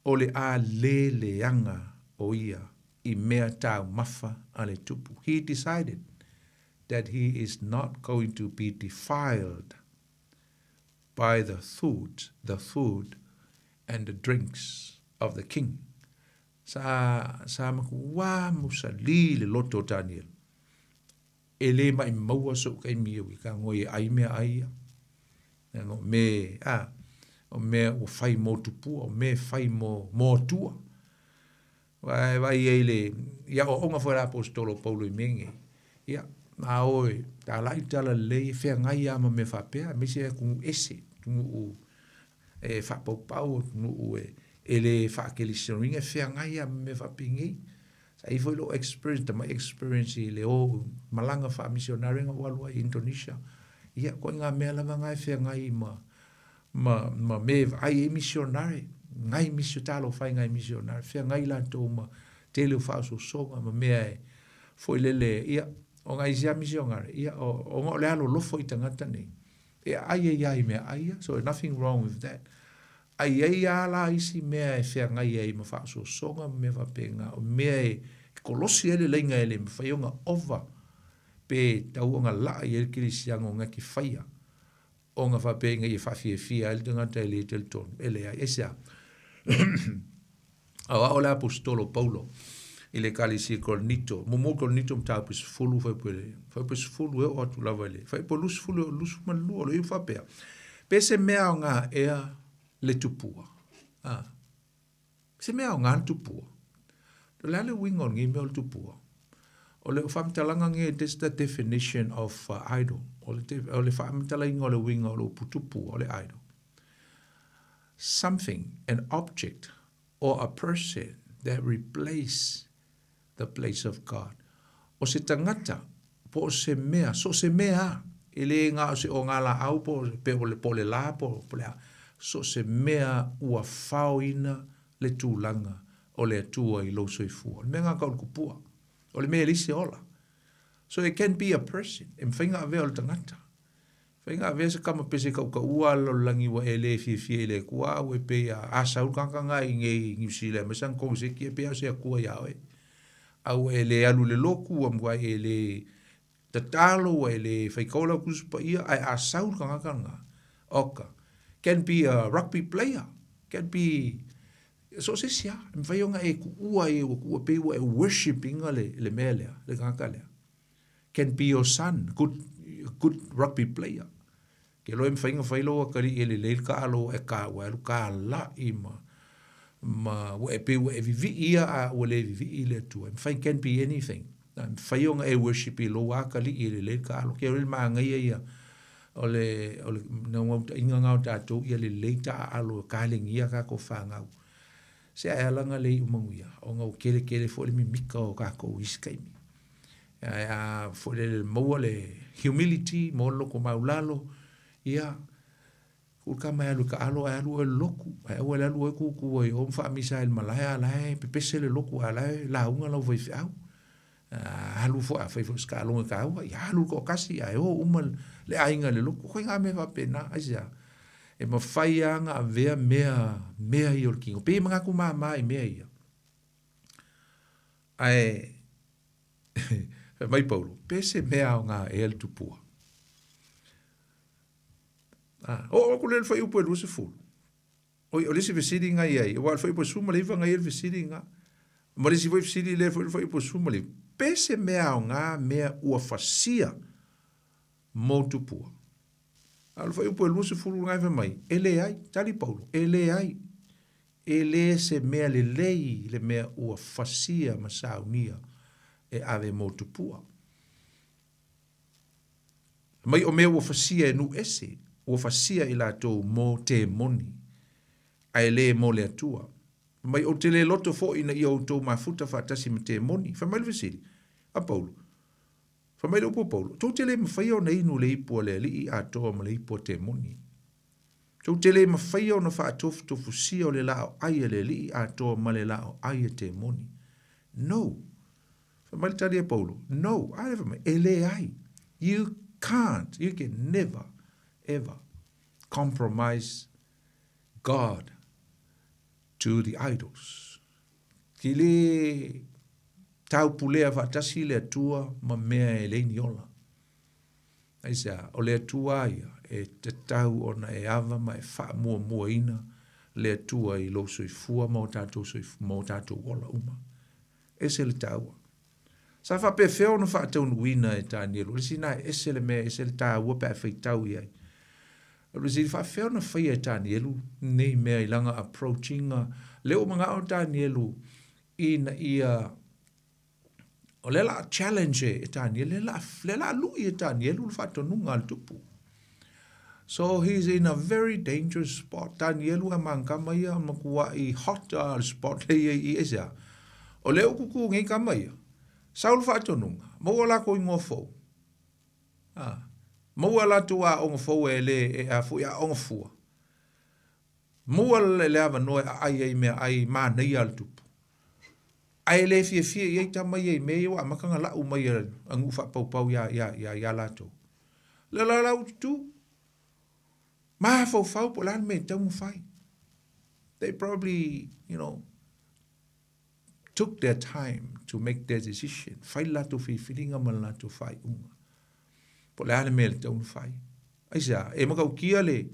Ole a lele anga o ia i mea tau mafa ale tupu. He decided that he is not going to be defiled by the food, the food and the drinks of the king. Sa, sa maku wā musa lile loto tani e le mai maua so kai mi o ka ngoi ai me ai e no me a o me o fai mo tu pu o me fai mo mo tu vai vai e le ya o nga fora apostolo paulo mingi ya ma oi ta lai ta la le fe ngai ya ma me fa pe a me se ku ese tu o e fa pau pau no o e ele fa ke le sinu nga fe ngai ya me fa pingi ai foi lo experience the my experience le o malanga fa missionary ngā walua i Indonesia ia ko nga me la nga fe nga i ma ma ma me ai e missionary nga i missionary fa nga missionary fe nga i la to ma te le fa so so ma me ai e foi le le ia o nga i sia missionary ia o o le alo lo foi tanga tani ia ai ai me ai so nothing wrong with that ai ai ala isi mea e fea ngai ai ma wha so songa me wha pe ngā o mea e kolosi ele leinga ele ma wha yonga owa pe tauanga la i el kiri siang o ngā ki whaia o ngā wha pe ngā i wha fie fia ele tunga tai le tel ton ele ai e sea a wā ola apostolo paulo i le kali si kornito mo mo kornito mta apis fulu fai pwere fai pwere fulu e o atu lava ele fai pwere lus fulu lus fuma lua lo i wha pe pese mea o ngā ea le tupua. Ah. Se mea o ngan tupua. Do le ale wingon ngi meo le tupua. O le whamitalanga ngi this the definition of uh, idol. O le, te, o le whamitalanga o le wingon o le putupua o le idol. Something, an object, or a person that replace the place of God. O se tangata, po se mea, so se mea, ele nga se o ngala au po, pe o le po le la po, po le au so se mea ua fauina le tūlanga o le atua i lo soi fua. Le mea ngā kupua, o le mea lise ola. So it can be a person, e mwhainga a vea o le tangata. Mwhainga a vea se kama pese kau ka ua lo langi wa ele fi fi ele kua, ue pe a asa urkankanga i ngei ngi usile, mesan kong se kia e pe a se a kua yawe. A ue ele alu le loku, am wai ele tatalo, ue ele faikaula kusupa ia, ai asa urkankanga. Oka. Okay can be a rugby player, can be so se sia, me vai unha e kuua e o kuua pe e worshiping ale le mele, le ganga le. Can be your son, good good rugby player. Ke lo em fai nga fai lo a kari ele leil ka alo e ka wailu ka la ima ma wa e pe wa e vivi ia a wa le vivi i le tu. Em fai can be anything. Em fai yonga e worship i lo a kari ele leil ka alo. Ke lo em maa ngai ia ole ole no ngauta inga ngauta tu ia le leita a alo kaling ia ka ko fanga se ia langa le u manguia o ngau kele kele fo le mi mika o ka ko iskai mi ia ia fo le mole humility mo lo ko maulalo ia ur ka mai lu ka alo ia lu e loku ai e e o le lu e ku ku o mfa misa il malaya lae pe pe se le loku ala la unga lo voi fa alu fo a fa fo ska lo ka e ia lu ko kasi ia o umal le ainga le loko koe ngā mewha pēnā, aisea, e ma whai anga a vea mea, mea i ori kingo, pē mga kumā mā e mea ia. Ai, mai paulo, pē se mea o ngā e al tupua. Ah, o, o, kule le whai upo e luse fulu. O, o lisi vesiri ngā iai, o, al whai upo e suma le iwa ngā i al e vesiri ngā, ma lisi vesiri le whai upo e suma le, pē se mea o ngā mea ua fasia, ngā, motu pua. Alfa yu pua e lusi furu ngai fe mai. Ele ai, tali paulo, ele ai. Ele se mea le lei le mea ua fasia ma saunia e ave motu pua. Mai o mea ua fasia e nu ese, ua fasia i la tō mō te moni. A ele mō le atua. Mai o te le loto fo ina i o tō mafuta fa atasi ma te moni. Fa mai le vesili. A paulo. fa mai lopo paulo tou tele mafai ona inu le ipu a le alii to ma le ipu a temoni tou tele mafai ona faatofutofusia o le laoai a le alii atoa ma le laoai a temoni no famai le tali e paulo no i famai e "L.A.I. you can't you can never ever compromise god to the idols ki tau pulea va tasi le tua ma mea e le niola. Ai sa, o le tua ia, e te tau ona e ava ma e wha mua mua ina, le tua i lo soi fua mo tatou soi mo tatou wola uma. E se le tau. Sa fa pe feo no fa te un wina e ta ni lo. Si na e se le me e se le tau pe fa i tau ia. Lo si fa feo no fa i e ta ni lo. Nei me ai langa approaching le o manga o ta ni lo. Ina ia uh, o le la challenge e tani le la le la lui e tani e fato nunga al tupu so he's in a very dangerous spot tani e lu manka mai a makua i hot spot e i esa o le ukuku kuku ngai ka mai saul fato nunga mo la ko ngofo ah mo la tua o ngofo e le e afu ya o ngofua le le ava no ai ai me ai ma nei al tupu ai le fie fie ia ta mai e me wa makanga la u mai a ngu fa pau pau ya ya ya ya la to la la la tu ma fo fo po la me ta mu fai they probably you know took their time to make their decision fai la to fi feeling man la to fai um po la me ta mu fai aisa e mo ka kia le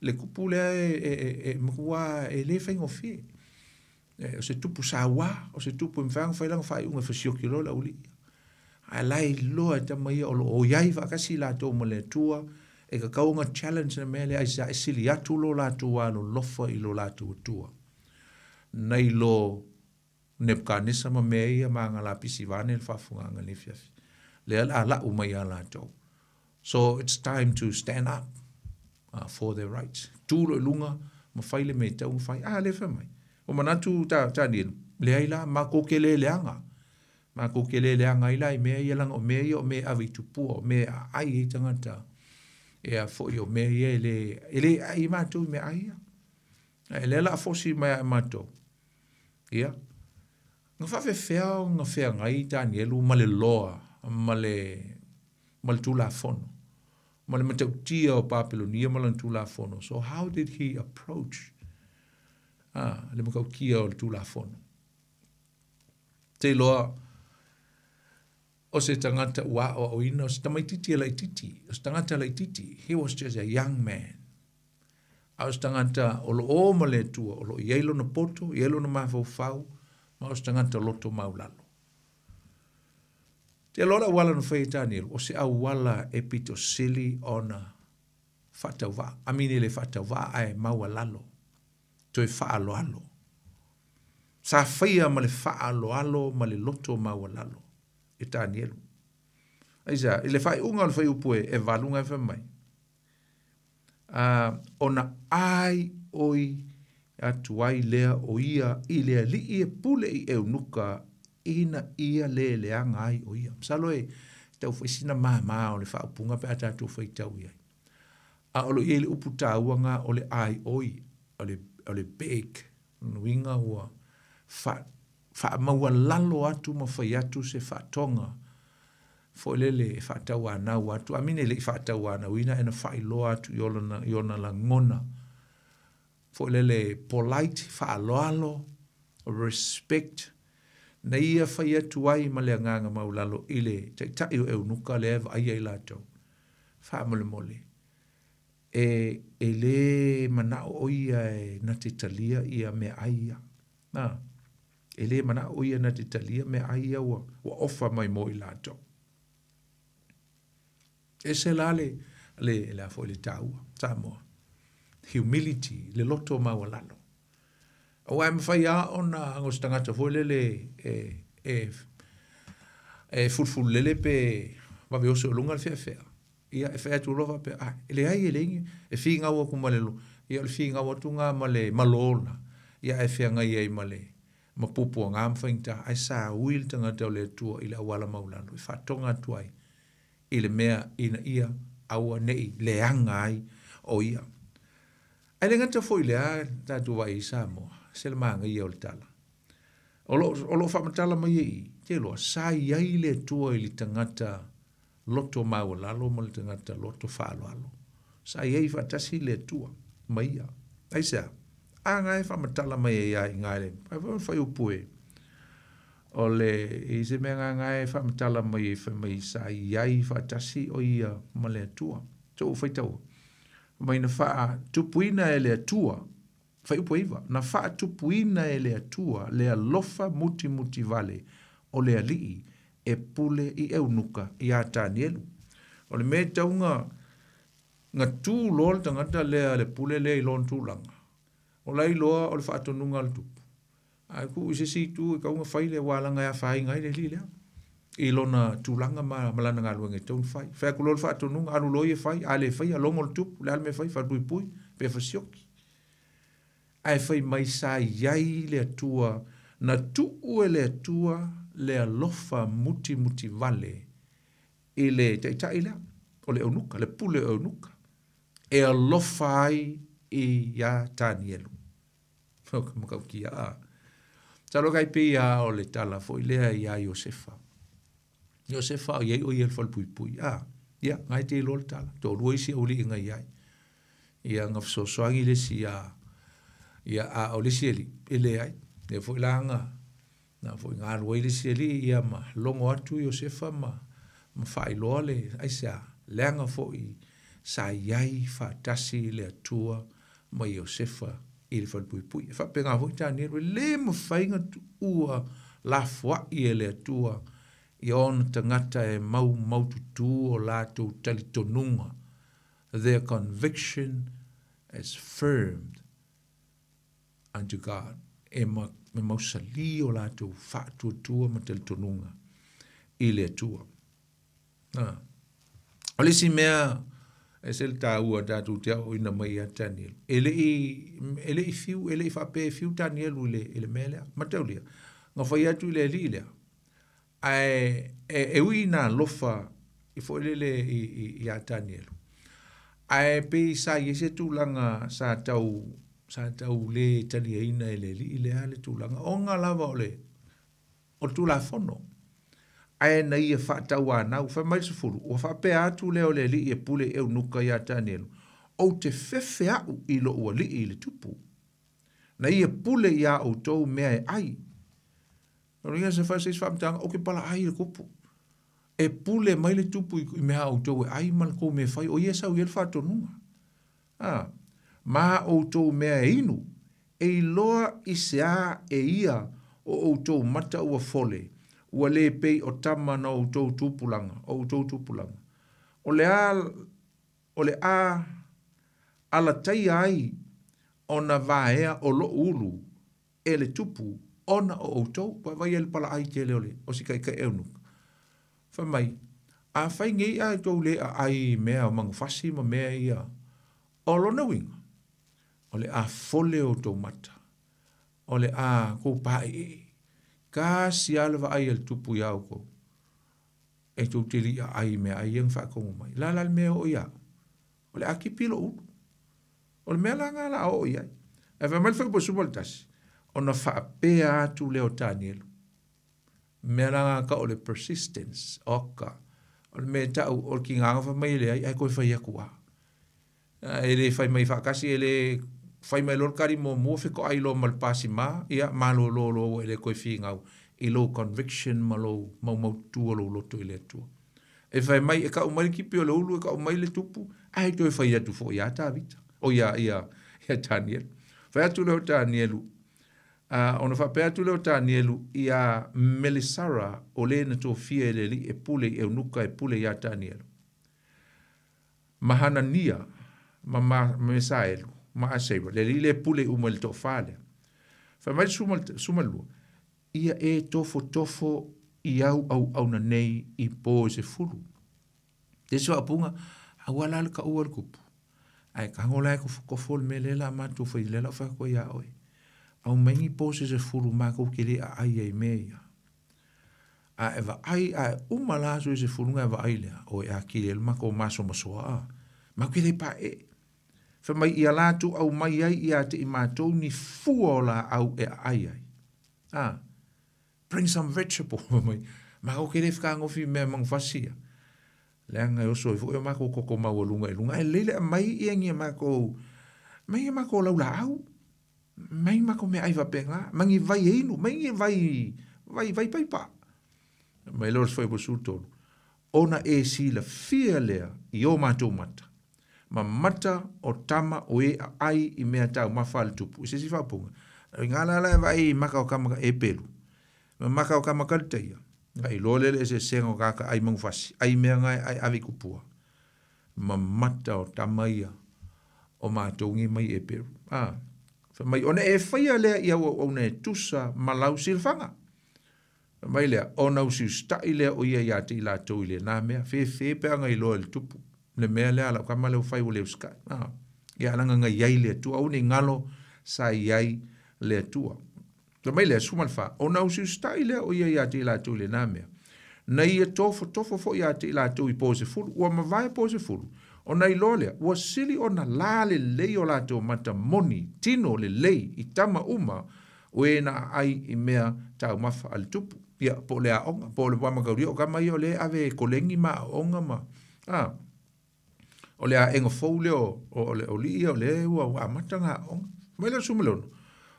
le kupule e e e mo wa e le fai ngofie Eh, o se tupu sawa o se tupu mfang e fa lang fa un fa sio la uli alai lo e ta mai o lo yai va ka si la to mo le tua e ka ka un challenge na mele ai sa si li atu lo la tua no lo fa i lo la tua tua nei lo ne ka ni sa ma mei ma nga la pisi va ne fa fu nga ni fia le ala la u mai ala to so it's time to stand up uh, for their rights tu lo e lunga ma faile me tau fai ah le fa mai o manatu ta ta ni le ai la ma ko ke le leanga ma ko ke le leanga ai lai me ia lang o me ia o me avi tu pu o me ai i tanga ta e a fo yo me ia e le ele ai ma tu me ai ia e le la fo si ma ma tu ia nga fa fe fe nga fe nga i ta ni lu ma le loa ma le ma tu la fono ma le ma tu ti o papelonia ma le tu la fono so how did he approach a ah, le mo kia o le tu la fono. Te loa, o se tangata ua o o ina, o se tamaititi e lai titi, o se tangata e lai titi, he was just a young man. A o se tangata o lo oma le tua, o lo ielo na poto, ielo na mafau fau, ma o se tangata loto maulalo. Te lora wala no fai Daniel, e o se au wala epito sili ona fatau va, amini le fatau va ae maua lalo toi faalo alo. Sa faia male faalo alo, male loto maua lalo. E tanielu. Aisa, ele fai unga ole fai upue, e valunga e mai. Uh, ona ai oi atu ai lea o ia i lea li i e pule i e unuka ina ia le leanga ai o ia. Salo e, tau fai sina maa maa o le faa upunga pe atatu fai tau iai. A olo ele upu tau ole ai oi, ole o le peek nuinga ua fa, fa maua lalo atu ma fai atu se fa tonga fo lele e fa atau ana atu a mine le fa atau ana uina ena fa ilo atu yolona, yona la ngona fo lele polite fa aloalo respect na ia fai atu ai ma le anganga maulalo ile te tai o e unuka le eva aia ilato fa mole mole e e le mana o ia e na te talia ia me aia. Nā, e le mana o ia na te talia me aia wa, wa ofa mai mo i lato. E se la le, le, e le a fo le taua, tā moa. Humility, le loto mai wa lalo. O ai mawhai a o na angos tangata fo le le e, e, e furfu lele pe wawe oso e lunga le fea fea ia e fai atu lova pe, ah, ele ai ele ingi, e fi ngau aku male lu, ia le fi ngau atu ngā male malona, ia e fai ngai ai male, ma pupua ngā mwhainta, ai sā uil tanga tau le tua ila awala maulano, e i fatonga tu ile mea ina ia, aua nei, le anga ai, o ia. Ai le ngata fo ile a, tatu wai i sā moa, sele maanga ia o le tala. Olo, olo fa matala mai ei, te loa, sā iai le tua ili tangata, ili tangata, loto mau lalo mo le tangata loto whalo alo. Sa i eifa tasi le tua, maia. Ai sea, a ngai e wha matala mai e ia i ngai le, ai wha whai upoe. O le, i se mea ngai e wha matala mai e wha mai sa i eifa tasi o ia ma le tua. Tau whai tau. Mai na wha tupuina e le tua, whai upoe iwa, na wha tupuina e le tua, le lofa muti muti vale o le alii e pule i e unuka i a Danielu. O le meta unga ngā tū lol tangata lea le pule le i lon tūlanga. O lai loa o le whaatonunga le tupu. Ai ku i se si tū i ka unga whaile wālanga ia whai ngai le li lea. I lona tūlanga ma malana ngā luenge tūn whai. E whai ku lol whaatonunga anu loie whai, a le e whai a longo le tupu, le alme e whai whadui pui, pe whasioki. Ai whai mai sa iai le tua, na tū ue le tua, le alofa muti muti vale i le taitai lea o le aunuka le pule aunuka e alofa ai i ia tanielu makaukiaa talogai peia o le tala foi lea ia iosefa iosefa o iai o ia e le falapuipui a ia gae te iloa le tala toalua isi auliigai ai ia ngafsoso angi lesi ya ya a olisi ele ele ai ne foi langa na foi nga roile se li ia ma longo atu yo se fa ma ma fai lole ai sa lenga fo i sa yai fa tasi le tua ma yo se fa il fa pui pui fa pe nga vota ni re le ma fai nga tua la fo e i le tua i on tangata e mau mau tu tu o la tu tali tonunga their conviction is firm unto God e ma me mausali o lātou whātua tua ma te tonunga i le tua. Nā. O le si mea, e sel tā ua tātou te au ina mai a Daniel. E le i e fiu, e le i whape fiu Daniel u le, e le mea lea, ma tau lea. Nga whai atu i le li lea. Ai, e, e ui nā lofa, i fo e le le i, i, i a Daniel. Ai, pe i sa, i e se tū langa sa tau, sa ta u le tali e ina ele li ile ale tu langa onga lava ole o tu la fono ai na ia fa ta wa na u fa mai sufuru u fa pe atu le ole li e pule e nuka ya tanelu o te fefe e a u ilo u li ile tupu na ia pule ya o to me e ai ai no ia se fa se fa mtang o ke pala ai le kupu e pule mai le tupu i me ha o to ai mal ko me fai o ia sa u el fa to nu ah ma outou mea e inu, e loa i se a e ia o outou mata ua fole, ua le pei o tama na outou tupulanga, o outou tupulanga. O le a, o le a, ala tai ai, o na vaea o lo ulu, e le tupu, ona o outou, pa vai el pala ai te leole, o si kai kai eunuk. Fa mai, a fai ngei a tau le a ai mea o mangu fasi ma mea ia, o lo na winga o le a fole o tō mata, o le a kou pae e, ka si alwa ai al tupu ya uko, e tō te li a ai mea ai yeng wha kongu mai, la la mea o ia, o le a ki pilo u, o le mea la ngā la o ia, e wha mali whakupo sumo le tasi, o na wha a pea atu leo tānielu, mea la ngā ka o le persistence, o ka, o le mea tau, o le ki ngā ngā wha mai le ai, ai koe whai akua, e le whai mai whakasi, e le fai mai lor kari mo mo fi ko ailo mal pasi ma ia ma lo lo lo e le koi fi ngau i lo conviction ma lo ma ma tu lo lo tu le tu e fai mai e ka o mai ki pio lo lo e ka o mai le tupu ai to e fai atu fo ia ta vita o ia ia ia taniel fai atu lo taniel a uh, ona fa pe atu lo taniel ia melisara o le na to fi e le e pule e nuka e pule ia taniel mahanania mama mesaelu ma ma asaiwa. Le li le pule umo le tofa le. Fa mai suma lua. Ia e tofo tofo i au au au na nei i po e se fulu. Desu apunga, awala le ka ua le kupu. Ai ka ngola e ko fuko fol me lela ma tofo i lela fa ko ia oi. Au mengi po se se fulu ma ko kiri a ai ai meia. A eva ai ai e umala so e se fulu nga eva ai lea. Oi a kiri el ma ko maso maso a. Ma kiri pa e. Eh fa mai ia lato au mai ai ia te i mātou ni fua o la au e ai ai. Ah, bring some vegetable, mai. Ma ko kere fika ngofi mea mong fasia. Lea ngai oso i fuko e mako koko mau a lunga e lunga. E lele a mai ia e ngia mako, mai ia mako lau la au. Mai mako mea aiva penga, mangi vai einu, mai ia vai, vai, vai paipa. Mai lor fai e po sultolo. Ona e si la fia lea i o mātou mata ma mata o tama o e ai i mea tau ma whale tupu. I se si whapunga. Ngā la la e wa e maka o kamaka e pelu. Ma maka o kamaka lita ia. Ngā lo lele e se sengo kaka ai mong fasi. Ai mea ngai ai avi kupua. Ma mata o tama ia o mātongi mai e pelu. Ah. Fa mai ona e whaia lea ia ua au ne tusa malau silfanga. Mai lea, ona usi usta lea o ia ia te ila tau i lea nā mea. Fe fe peanga i lo lele tupu le mea le ala ka male o fai o le uska. Ah, ia ah. alanga ngai yai le tua, au ni ngalo sa yai le tua. Lo mai le suma le faa, o na usi ustai le o ia ia te ila tu le na mea. Na ia e tofo tofo fo ia te ila tu i pose fulu, ua mawai pose fulu. O na ilo lea, ua sili o na la le lei o la te o mata moni, tino le lei i tama uma, o e na ai i mea tau mafa al tupu. Ia, po le a onga, po le wama gauri o kamai o le ave kolengi ma a onga ma. Ah, o le a engo fou o, o le o li o le ua a mata nga o Mai sumelon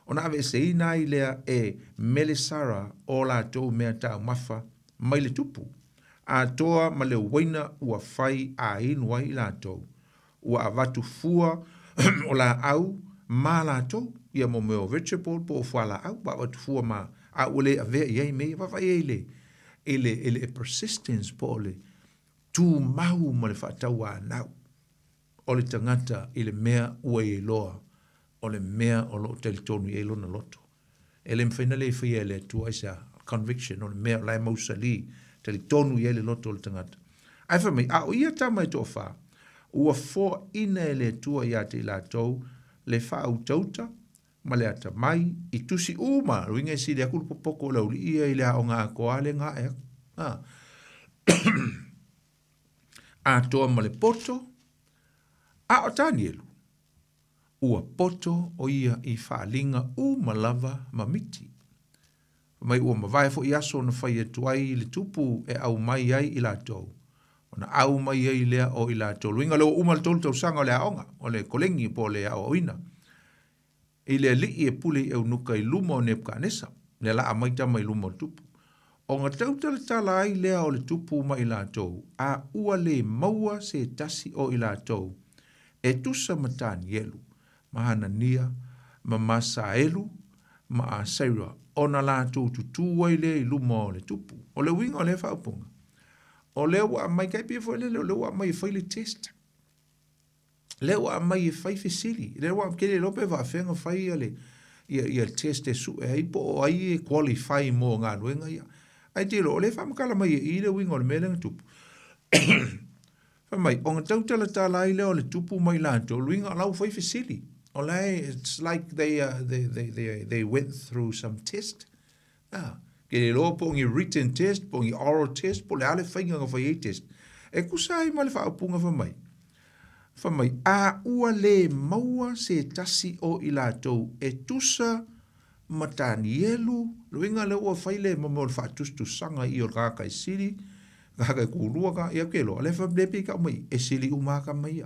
ona O se ina ile a lea e mele sara o la tau mea tau mafa mai le tupu. A toa ma le waina ua fai a inu ai la tau. Ua avatu fua o la au ma latou Ia mo meo vegetable po o fua la au pa avatu fua ma a lē avea ai mei wawai ei le. Ele, le persistence po le tu mau ma le whatau a o le tangata i le mea ua i loa o le mea o lo te tonu i lona loto. E le mwhaina le whaia e le tua conviction o le mea o lai mausa li te tonu i le loto o le tangata. Ai wha mai, a o ia ta mai tō wha, ua fō ina e le tua i a te la tau le wha au tauta ma le ata mai i tusi uma o inga si le akulupo poko lau li ia i le hao ngā koa le ngā e. Ah. a toa ma le poto, A o Danielu, ua poto o ia i whalinga u malava mamiti. Mai ua mawai fo i aso na whai e tuai le tupu e au mai ai i la tau. O na au mai ai lea o i la tau. Luinga leo umal tolu tau sanga lea onga, o le kolengi po lea o oina. I lea li e pule e unuka i luma o nepka nesa, le la a mai tamai luma o tupu. O nga tau tala tala ai lea o le tupu mai i la tau, a ua le maua se tasi o i la tau, e tusa ma tanielu, ma hanania, ma masaelu, ma asaira, o na la tu tu tu waile i luma o le tupu, o le winga o le whaupunga, o le wa mai kai pia fwele leo, le wa mai i e whaile testa, le wa mai i e whai fesili, le wa kere lope wa whenga whai i ale, i a test e su e aipo o ai e qualify mō ngā nuenga ia. Ai tiro, o le whamakala mai e i le wingo le melenga tupu. Fa mai on tau tala ta la ile o le tupu mai la to luinga la fo fisili. O le it's like they uh, they they they they went through some test. Ah, ke le lo po ngi written test, po ngi oral test, po le ale fa nga fa test. E ku sai mai fa pu nga fa mai. Fa mai a ua le maua se tasi o ila to e tusa matanielu luinga le ua faile mo mo fa tus tu sanga i o ga kai siri. Mm -hmm ga ga ku lu ga ya ke lo le fa ble pe ka mai e sili u ma ka mai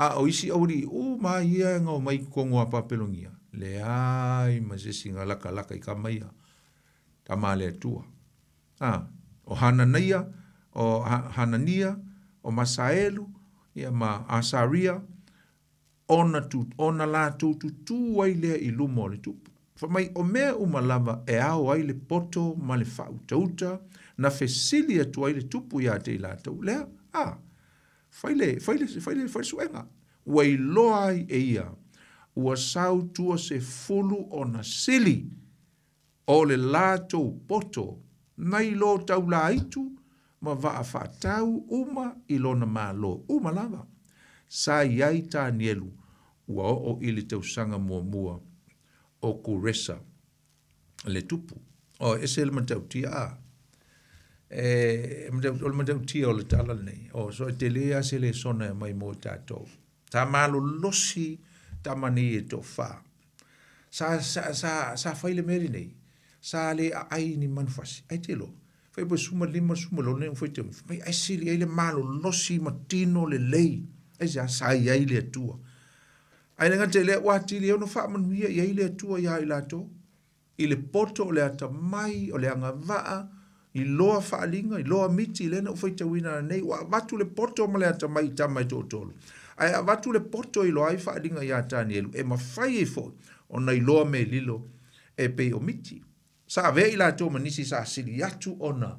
a o isi o ri u ma ia nga mai ko ngwa pa pelongia le ai ma se singa la ka la ka ka mai a ta ma le tu a o hana nia o hana nia o masaelu ia ma asaria ona tu ona la tu tu tu ai le i lu mo le tu fa mai o me u ma lava e a o ai le poto ma le fa uta uta na fesili atu ai le tupu iā te i latou lea a faile faile faile faile ua iloa ai e ia ua sautua se fulu ona sili o le latou poto nai lo taulaitu ma vaafaatau uma i lona malo uma lava sa iai tanielu ua oo i le tausaga muamua o kuresa le tupu o ese le matautia a eh ol mo ti ol ta la nei o so e te le a se le sona mai mo ta to ta malo losi ta mani e to fa sa sa sa sa faile meri nei sa le ai ni man fasi ai te lo fai bo suma le mo suma lo nei foi te mai ai se le ele malo losi ma tino le lei ai ja sa ai le tua ai le ngate le wa ti le no fa man wi ai le tua ya ai la to ile poto le ata mai o le anga vaa i loa faalinga, i loa miti, i lena ufai te wina na nei, wa avatu le poto male ata mai i tamai tō tolu. Ai avatu le poto i loa i faalinga i ata anielu, e mawhai e fo, o na i loa me lilo e pe o miti. Sa ave i la tō manisi sa siri atu ona,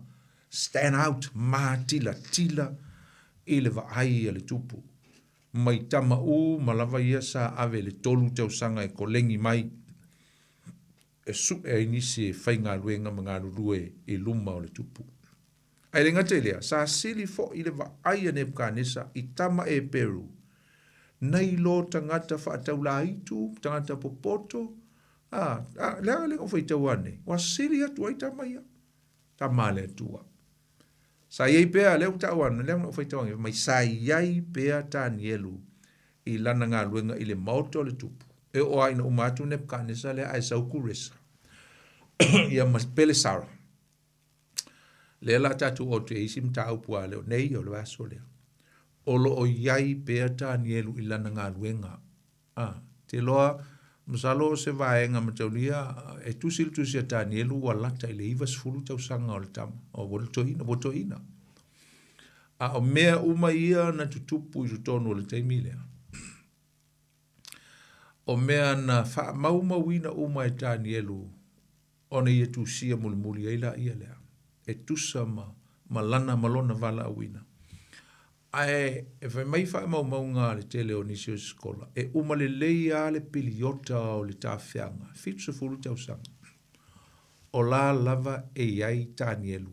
stand out, mā tila, tila, i le va ai i e le tupu. Mai tama u, malawa ia sa ave le tolu te usanga e kolengi mai, e su e ai nisi e fai ngā luenga ma ngā lurue e luma o le tupu. Ai renga te lea, sa sili fo i le aia ne pukanesa i tama e peru. Nei lo tangata wha atau la itu, tangata popoto, a, a, lea le o fai tau ane, wa sili atu ai tama ia, tama le atua. Sa iei pea leo tau ane, lea o fai tau ane, mai sa iei pea ta anielu i lana ngā luenga i le maoto le tupu e o ai no matu ne ka ne sale ai sa ku ris ya mas pele sar le la ta tu o te isim ta o pu ale nei o le aso le o lo o yai pe ta ni e lu ilana nga luenga a te loa Musalo se vae nga matolia e tu sil tu sia Danielu wa lata ile iwa sfulu tau sanga ole tamu. O wole tohina, wole tohina. A o mea uma ia na tutupu i tutonu ole taimilea o mea na wha maumawina o mai Danielu o ne ia e tu sia mulmuli eila ia lea. E tusa ma, ma lana ma lona wala awina. Ae, e whai mai wha mau ngā le te leo ni sio skola. E umale leia le piliota o le tawhianga. Fitu sa furu tau sanga. O la lava e iai Danielu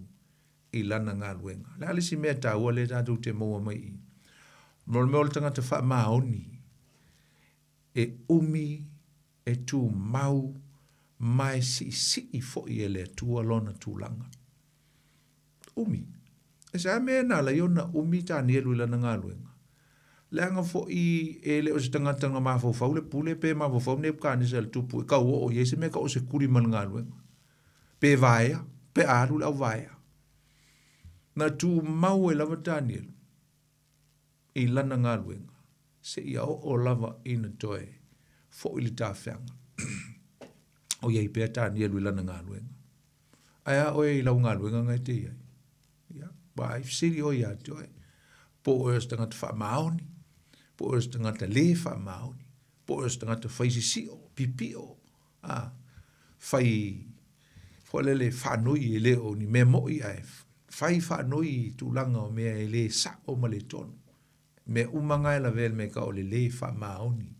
i lana ngā luenga. Lea le si mea tāua le tātou te maua mai i. Mwole mea o le tangata wha maa honi e umi e tu mau mai si si i fo i ele tu alona tu langa. Umi. E sa me na la yo na umi ta ni elu ilana ngā luenga. Le anga fo i ele o se tangata nga maa fo faule pule pe maa fo faule pe kāne sa le tupu e ka uo o yese me ka o se kuri man ngā luenga. Pe vaya, pe aru lau vaya. Na tu mau e lava ta ni elu. I lana ngā luenga se ia o o lava ina toe fo ili ta fianga. o iei pia ta ni elui lana ngā luenga. Aia o iei lau ngā luenga ngai te iei. Ia, ba ai fisiri o ia toe. Po o eus tangata wha maoni. Po o eus tangata le wha maoni. Po o eus tangata whaisisi o, pipi o. A, whai, whalele whanui e le o ni me mo i ai. Whai whanui tūlanga o mea e le sa o male tonu me umanga e la vele me ka ole le fa maoni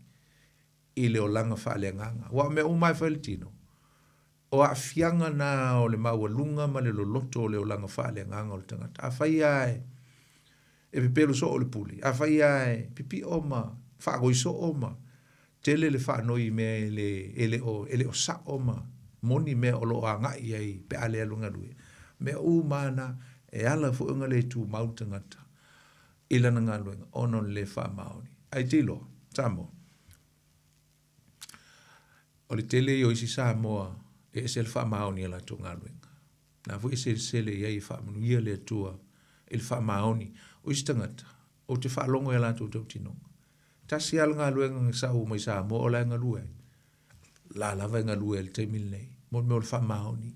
i le olanga fa le nganga. Wa me umai fa le tino. O a fianga na o le maua lunga ma le loloto o le olanga fa le nganga o le tangata. A fai ae, e pe pelu so o le puli. A fai ae, pipi oma, fa goi so oma. Tele le fa noi me le, ele o, ele o sa oma. Moni me o lo a ngai ai pe ale alunga lue. Me umana e ala fu unga le tu mautangata ila nga luenga ono le fa maoni ai te lo tamo o le tele yo isi sa moa e sel fa maoni la tu nga luenga na vu isi sele ya i fa manu ia le tua il e fa maoni o isi tangata o te fa longo ya e la tu tau tino ta si al nga luenga sa u mo isa moa o la nga luenga la la va nga luenga e le te mil nei mo me o le fa maoni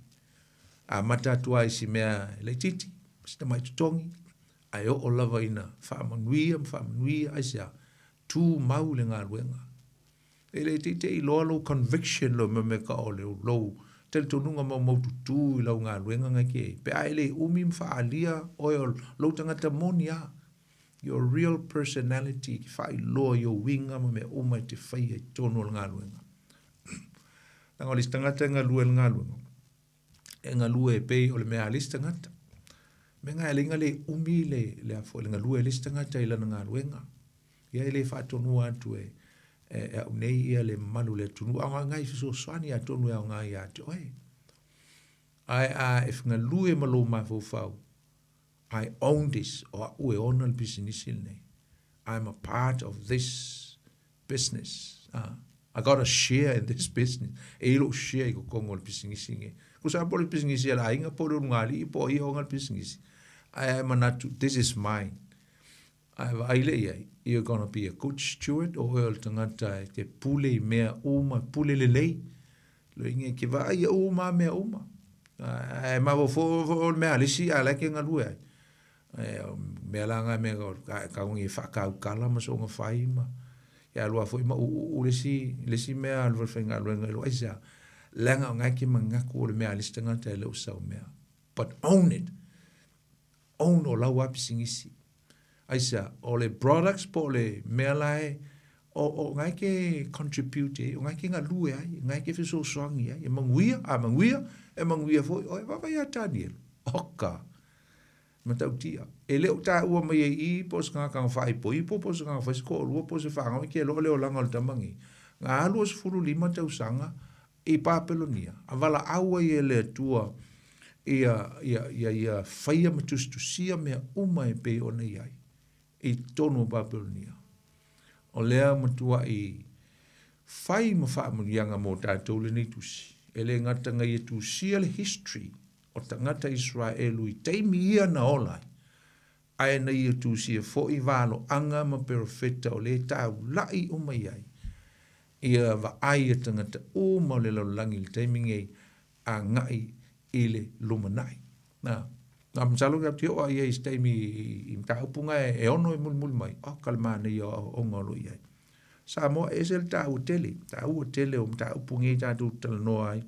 a mata tua isi mea le titi Sita mai tutongi, ai o lava ina fa manui am ai sia tu mau le nga luenga ele te te lo lo conviction lo me me ka ole lo tel tu nunga mo mo tu tu lo nga luenga nga pe ai le umi fa alia o lo tanga te monia your real personality fa lo yo winga mo me e o mai te fa ye tonu nga luenga tanga listanga tanga luenga luenga e nga lue e pe o le mea listanga tanga me ngā e lenga le umi le le afo, le ngā lua e listanga ta ila na ngā ruenga. Ia e le whātonu atu e, e, e unei ia le manu le tunu, a ngā i fiso swani a tonu e a ngā i ati, oe. Ai a e whinga lua e malo ma fau, I own this, o a ue ona le business in nei. I'm a part of this business. Uh, I got a share in this business. E ilo share i kukongo le business in nei. Kusa apole pisingisi ala inga poru ngali ipo iho ngal pisingisi. I am a not, this is mine. I You're going to be a good steward or el tangata te pule mea uma pule lelei. Lo inge ke va ia uma mea uma. Ai ma vo fo mea lisi ala ke ngalue ai. Mea langa mea ka ungi fa ka kala ma so nga fai ma. Ya lua fo ima u lesi lesi mea alwa fenga alwa ngalo aisa. Langa ngai ke mangaku o mea lisi tangata le usau mea. But own it. ono o lau api singisi. Aisa, o le products po le mealae, o, o ngai ke contribute, e, o ngai ke ngā lue ai, ngai ke fiso soangi ai, e manguia, a manguia, e manguia foi, o e wakai a Daniel, oka, ma tau tia. E leo ta ua mai e i, po se ngā kanga whae po, i po po se ngā whae se kōrua, po se whanga, ke e loa leo langa o tamangi. Ngā alua se furu lima tau sanga, e pāpelonia, a wala awa i e le tua, ia ia ia ia faia matus tu sia mea uma e pe o nei ai e tonu Babilonia. O lea matua i fai ma faa mulianga mo tātou le nei tusi. E le ngata ngai e tusia le history o ta ngata Israelu i teimi ia na olai. Ae nei e tusia fo i vano anga ma perofeta o le tau lai uma iai. Ia va ai e ta ngata uma le lau langi le teimi ngai a ngai ile lumanai. Na, na msalo ga tio ai ai stai mi im ta hupunga e, e ono e mul mul mai. Oh, ah, kalma ne yo ongo lo ai. Sa mo esel tele. hoteli, ta hoteli um ta hupunga ta tu tel no ai.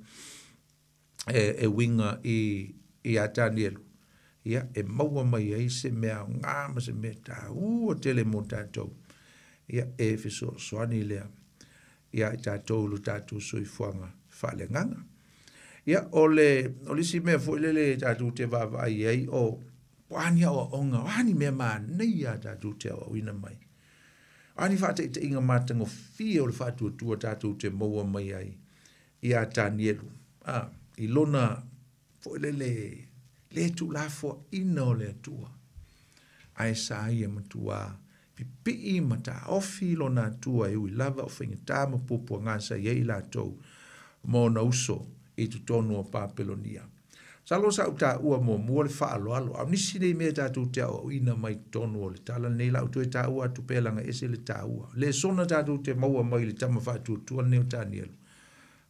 E e winga i e atanielo. Ia e maua mai ai se mea ngā ma se mea ta ua tele mō tātou. Ia e fiso soani lea. Ia e tātou lu tātou sui fuanga whale nganga ya ole ole si me fo lele e ta du te va va ye o wani o onga wani me ma ne ya ta du te o wina mai wani fa te te inga ma tengo fi o fa tu tu ta tu te mo wa mai ai ya ta nielu a ah, ilona fo lele le tu la fo ino le tu ai sa ai e mo tu a pipi i mata o fi lona tu ai e u lava o fa inga ta mo pupo ngasa ye ila tu mo na uso i tu tonu o Papelonia. Salo sa uta ua mo mo le faa lo alo. Au nisi nei mea tatu te o ina mai tonu o le tala. Nei la utu e ta ua tu pelanga ese le ta ua. Le sona tatu te maua mai le tama faa tu tua neo ta nielu.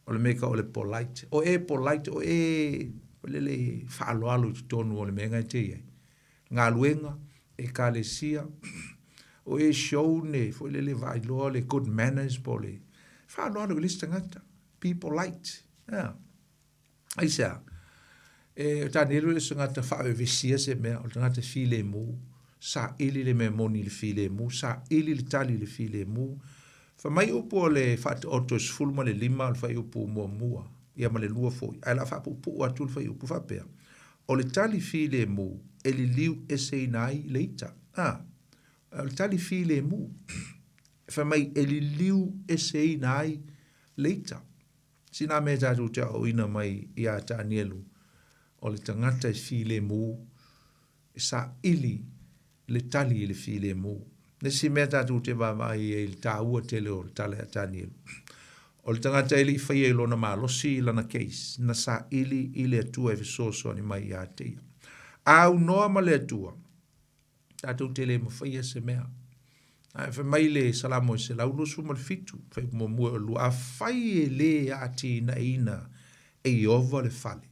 O le meka o le polite. O e polite o e le le faa lo alo tu tonu o le mea te iai. Ngā luenga e ka le sia. O e show ne fo le le vai lo le good manners po le. Faa lo alo le listangata. Be polite. Yeah ai sa e ta nero e sanga ta fa e vesia se me o ta te file mo sa ili le me moni le file mo sa ili le tali le file mo fa mai o po le fa te oto e sful le lima al fa po mo mua ia ma le lua fo ai la fa po po o atul fa po fa pea o le tali file mo e li liu e se inai leita a ah. le tali file mo fa mai e li liu e se inai leita sina me ja ju ja o ina mai ia ta nielu o le tangata i file mu sa ili le tali le file mu ne si me ja ju te va va i il ta u te le o le tale ta nielu o le tangata ili fa ye lo na ma lo si la na case na sa ili ile tu e so so ni mai ia te au no ma le tu ta tu te le mo fa ye se mea. ae le salamo fitu faimuamua o lua afai e lē e le fale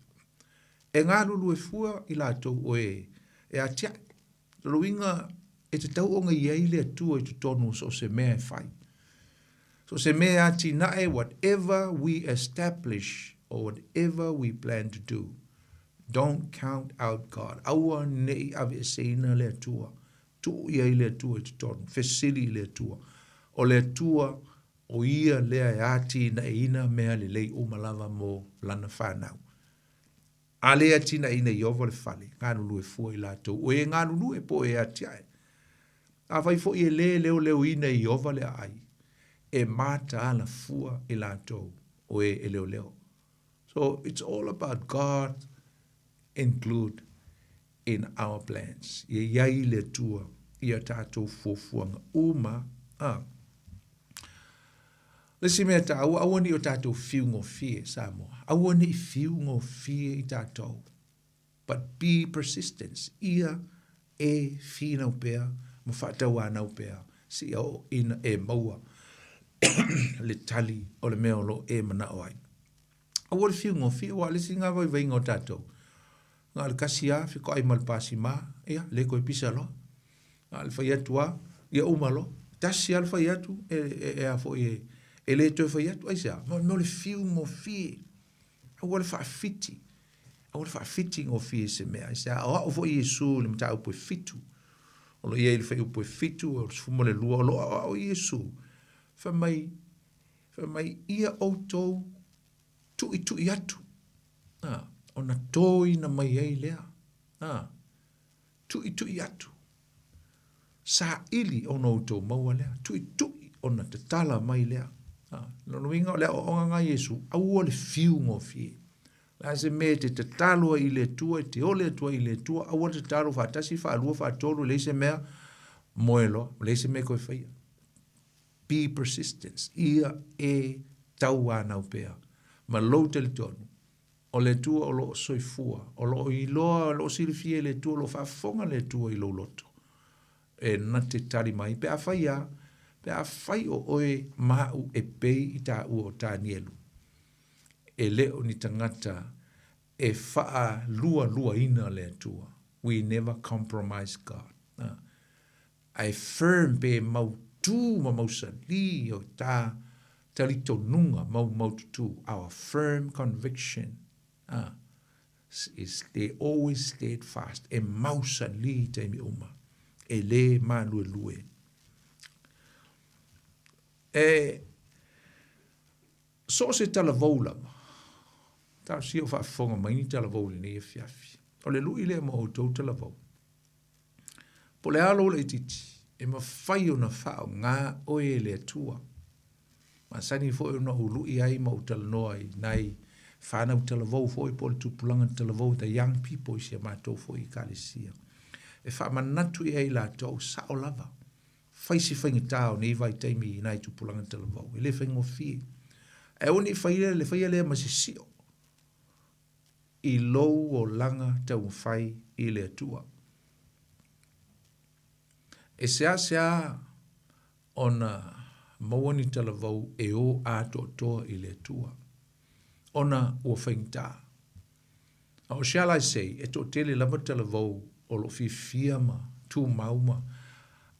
e galulu e fua i latou oe e atiaʻi e ai le atua i totonu so o se mea e fai so se mea whatever we establish or whatever we plan to do don't count out god aua neʻi aveeseina le atua tu ia i le atua i tutonu, fesili i le atua. O le atua o ia lea e ati na e ina mea le lei umalava mo lana whanau. A le ati na ina i ovo le fale, ngānu lue fua i lato, o e ngānu lue po e ati ae. A fai fo i e le leo leo ina i ovo le ai, e mata ala fua i lato, o e e leo leo. So it's all about God include in our plans. Ye yai le tua ia tātou fuafuanga uma a. Lesi mea tā, awa awani o tātou fiu ngō fie, sā moa. Awani i fiu ngō fie i tātou. But be persistent. Ia e fina upea, ma whātau ana upea. Si o ina e maua. le tali o le mea e o lo e mana o ai. Awa le fiu ngō fie, wā lesi ngā vai vai ngō tātou. Ngā le kasi a, fiko ai malpāsi mā, ia, le koe pisa loa. alefai atu a ia uma loa tasi alefai atu e a foʻi e e, e, e, e lē toe fai atu aisa ma o le fiu gofie au le faafiti aua le faafiti gofie se mea aisa aoao foʻi iesu le mataupu e fitu o lo ia i le faiupu e fitu o le sefuma le lua o loo aoao iesu faamai faamai ia outou tuʻituʻi atu ona tō ina mai ai lea tuʻituʻi atu sa ili ona uto maua lea, tui tui ona te tala mai lea. Nō no inga lea o nga Yesu, au ole fiu ngō fie. La se me te te talua i le tua, te ole tua i le tua, au ole te talu wha tasi wha alua wha tolu, le se mea moelo, le se mea koe whaia. Be persistence, ia e tau anau pea. Ma lou te le tonu, o le tua o lo soifua, o lo iloa, o lo sirifie le tua, o lo fafonga le tua i lo loto. e na te tari mai pe a whai pe a whai o oe māu e pei i tā ua o E leo ni tangata e faa lua lua ina le atua. We never compromise God. Uh, ah. ai firm pe mau tū ma mau sali o tā talito nunga mau mau tū. Our firm conviction uh, is they always fast E mau sali te mi uma. e le malu lue. E so se tala vola ma. Ta si o fa fonga ma ni tala vola ni e fiafi. O le lui le ma o tau tala vola. Po le alo le titi, e ma fai o na fa o ngā oe le tua. Ma sani fo e o na u lui ai ma o tala noa i nai whanau tala vola fo e po le tupulanga tala vola the young people i si a mātou fo i kalesia. Mm e fa manatu e ai la to sa o lava fai si fai ngita o nei vai te mi nai tu pulanga te lava e le fai ngofi e oni fai le le fai le ma si si i lou o langa e te un fai i le atua e se a se a ona mawani te lava e o a to to i le atua ona ua fai ngita o shall i say e to tele lava te lava o lo fifia ma, tu mauma.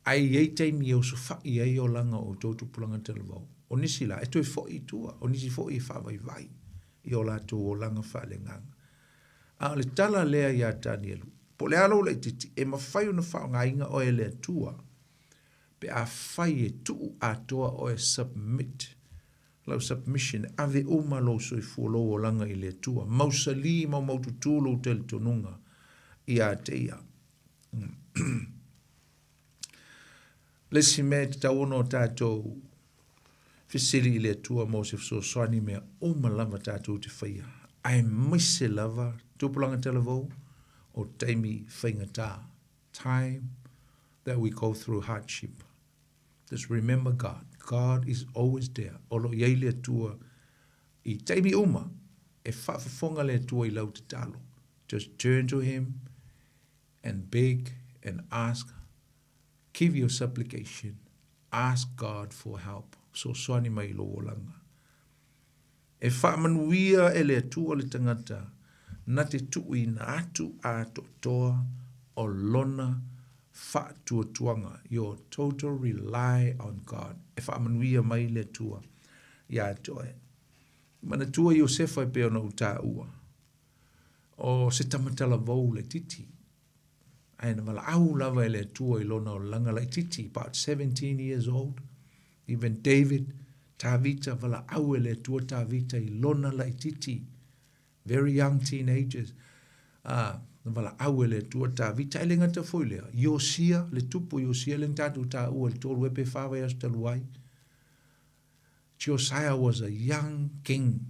Ai ei tei mi eu su fa'i ei o langa o tōtu pulanga te lavau. O nisi la, e tui fo'i tua, o nisi fo'i e i fa'a vai vai, i o lātou o langa fa'a le nganga. A le tala lea ia Danielu, po le alo lei titi, e ma fai una fa'a ngā inga o e lea tua, pe a fai e tu'u a toa o e submit, lau submission, ave o malo so i fuolo o langa i lea tua, mausali ma mautu tūlo te le tonunga, i a te ia. Mm. Lesi me te tau ono tātou fisiri i le tua mō se fso soani mea uma lava tātou te whaia. Ai mese lava tupulanga te lavou o teimi whainga tā. Time that we go through hardship. Just remember God. God is always there. Olo iei le tua i teimi uma e whafafonga le tua i lau te talo. Just turn to him and and beg and ask. Give your supplication. Ask God for help. So swani mai lo langa. E wha wia e le atua le tangata na te tui na atu a totoa o lona whaatuatuanga. Your total rely on God. E wha wia mai le atua ia atoe. Mana tua Iosefa e na uta ua. O se tamatala vau le titi. And malau lava ele tua ilona o langa like titi, about 17 years old. Even David, Tavita valau ele tua Tavita ilona like titi. Very young teenagers. Uh, ah, valau ele tua Tavita ele ngata foilea. Yosia, le tupu Yosia le ntatu ta ua le tolu epe fawa yastaluai. Josiah was a young king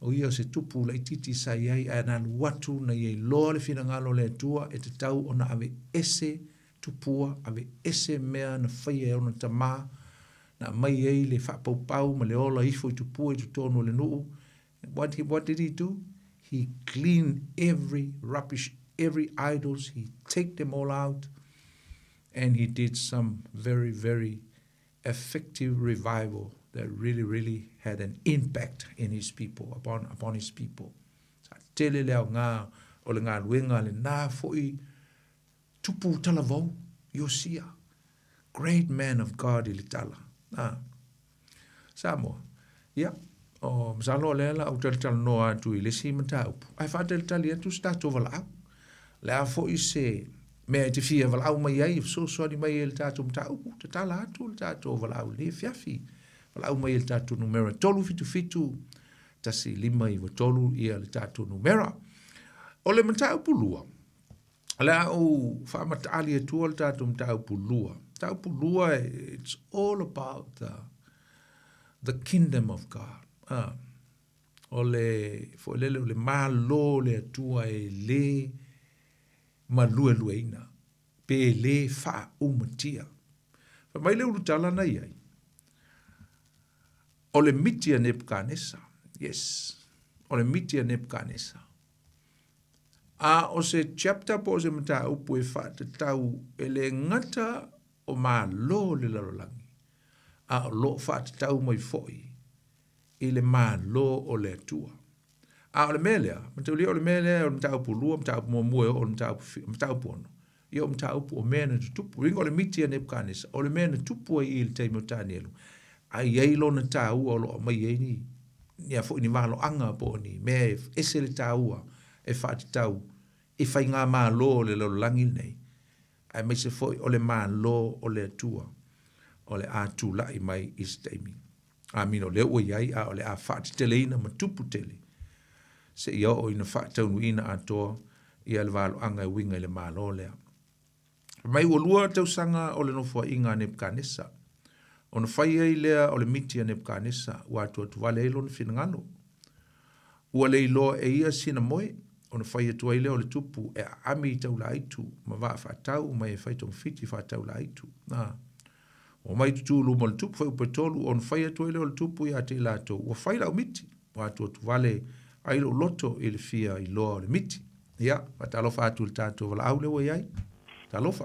o ia se tupu laʻitiiti sa iai ae nalu atu na iai loa le finagalo le atua e tatau ona ave ese tupua ave ese mea na e ona tamā na le ma le ola ifo i tupua i le nuu what, he, what did he do he cleaned every rubbish every idols he take them all out and he did some very very effective revival that really, really had an impact in his people, upon, upon his people. ngā, o ngā le nā foi, tupu Yosia, great man of God ilitala. Ah. Samoa, ia, oh msalo lela la au tala tala atu i si mata upu. Ai whātele tali atu stato wala Le a foi se, me te fi wala au mai ai, so ni mai e le te tala atu le tātou wala le fiafi. Pala au mai le tatu numera tolu fitu fitu, tasi lima i wa tolu i a le tatu numera. O le mta upu lua. Ala au wha mata ali e tua le tatu mta upu lua. Mta upu lua, it's all about the, the kingdom of God. Uh, o le fo'alele o le mālō le atua e lē maluelueina pe lē fa'aumatia faamai le ulutala na i ai o le miti a Nebukadnesa. Yes, o le miti a Nebukadnesa. A o se chapter po se mta upu e fata tau e le ngata o ma lo le lalolangi. A o lo fata tau mo i foi e le ma lo o le tua. A o le melea, mta ulia o le melea, o mta upu lua, mta upu mua mua, o mta upu ono. Ia o mta upu o mena tutupu. Ringo le miti a Nebukadnesa, o le mena tupu a i le taimotanielu. Ia ai ai lo na tau o lo mai ai ni ni a fuini malo anga po ni me e, e se e e le tau e fa ti tau e fa inga ma lo le lo langi nei ai me se foi o le ma lo o le tua o le a tu la i mai is taimi a mi no le o ai a o le a fa ti tele ina ma tupu tele se ia o ina fa tau nu ina a to ia le valo anga winga le ma lo le mai wo lua tau sanga o le no fo inga ne kanesa ona fai ai lea o le miti a Nebkanesa ua atuatuvale ai lona finagalo ua le iloa e ia sina moe ona e fai atu ai lea o le tupu e aami i taulaitu ma vaafaatau mai e faitomafiti faataulaitu na o mai tutulu o le tupu fai upe ona fai atu ai lea o le tupu iā te i latou ua fai laumiti ua atuatuvale ai lou loto i le fia iloa o le miti ia faatalofa atu i le tatou valaau le ua iai talofa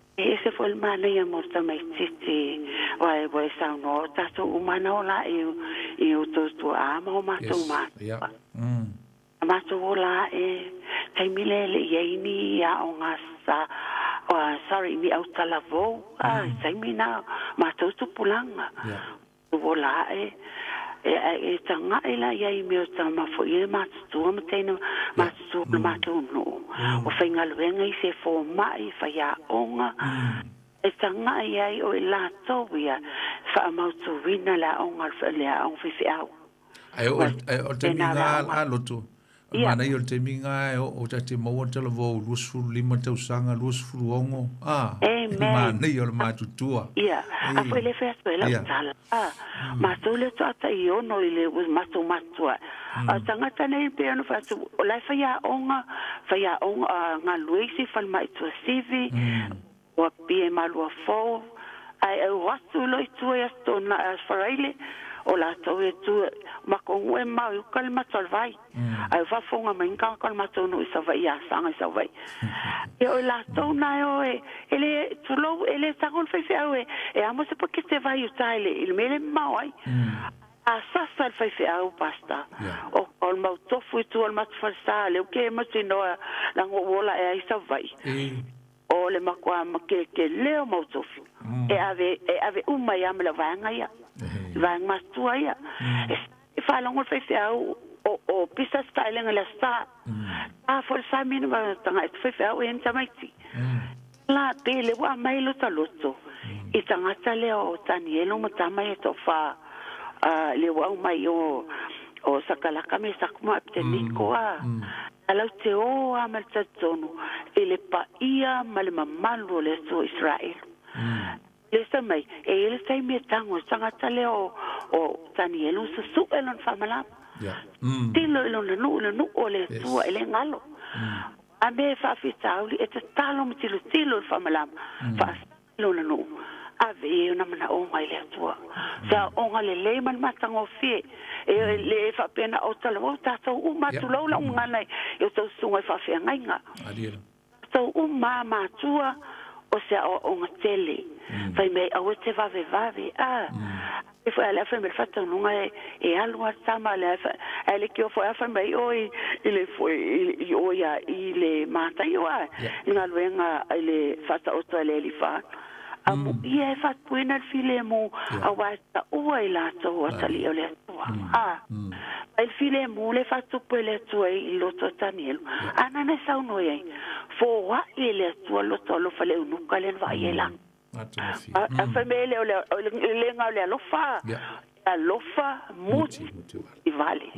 e se foi mana e ia morta mai titi wa e boi sa no ta to umana ola e e o to e to ama o ma to ma ya mm. ma to ola e tai mile le ia ini ia o nga sa o sorry mi au tala vo a tai mina mm. ma to to pulanga ola e yeah. E, e e tanga e la ia i me o tau ma fo i e matutu o ma teina matutu mm. mm. o ma tau no o fai ngaluenga i se fo ma i fai onga mm. e tanga e ai o la tau fa a mautu wina la onga fa le a onga fi au e o te mi ngā a lotu mana yo te minga e o o te te mau te lavo lus fu lima te usanga lus fu ongo ah amen mana yo le ah, mm. matu mm. ah, tua ia apo le fe aso ela sala ah ma so le so ata yo no ile was matu matu a tanga tane pe no fa so o la fa ya onga fa ya onga nga luisi fa mai tu sivi o pe malu a fo ai o watu lo tu ya na as faraile o la tau e tu ma ko ngue mau yu e kal ma tol vai mm. ai fafonga ma inka kal ma tonu isa vai ya sanga isa vai e o la tau na yo e ele tu lo ele sa kon fai fai au e e amo se po ke te vai yu tai ele il e mele mau ai mm. a sa sa al fai au pasta o kal ma tofu tu al ma tfal sa le o ke ma tino la ngu e a vai e o le makua ma ke ke leo mau tofu. Mm. E ave, e ave uma ia me la vanga ia. Vanga ma tua ia. Mm. E whalongo e fai au o, o pisa styling le sta. Mm. for fol sa minu ma tanga e fai fai au e nta mm. La te le wa mai luta loto. Mm. E tangata leo o tani e lo ma tamai e tofa uh, le wa mai o... Mm o sakalaka me sakuma e te mm, niko a mm. alau te o a mal tatonu e le pa ia ma le mamalu le so israel mm. le sa mai e ele sai me tango sanga tale o o tani elu sa su elon fa malam tilo elon le nu le nu o le tua ele ngalo a me fa fitauli e te talo mtilo tilo fa malam fa elon le nu a ve o na mana o mai le atua mm. sa o nga le e, mm. le man mata ngo fi e le fa pena o tala o ta so u ma tu lau la un ngana e o tau sunga fa fe nga inga tau u ma ma tua o se o o nga tele fai mm. mei au e te vave vave a e fai ala fai mei fata nunga e e alua tama ala fai ala ki o fai fai mei o i le fai i o ya i le mata i o a nga luenga ale fata o to ale li fai a mo mm. ia e fatuina e le filemu auā taʻua i latou mm. atalii ah. o mm. le atua a ai le filemu le fatupu e le atua i loto tanielu anana e saunoi ai foaʻi e le atua loto alofa le unuka lena vaai ai laga afamea le e lega o le alofa alofa muti i vale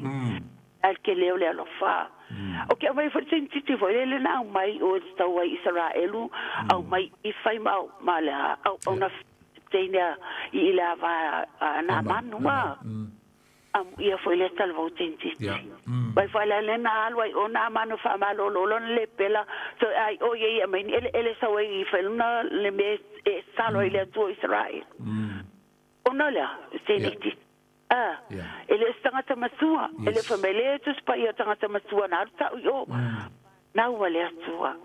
alkeleo le alofa Mm. o ke mai fori tin titi fo ele na mai o sta wa israelu mm. au mai i fai ma ma la au na tenia i la va na manu ma mm. am ia fo ele tal vo tin titi vai fo la le na alu ai ona manu fa ma lo lo le pela so ai o ye ia mai ele ele sa wai fa na le me e sa lo ele tu israel ona la tin titi Ah. Ele está na tamatua. Ele foi meleto, os pai está na tamatua. Na arta, eu... Na ua le atua.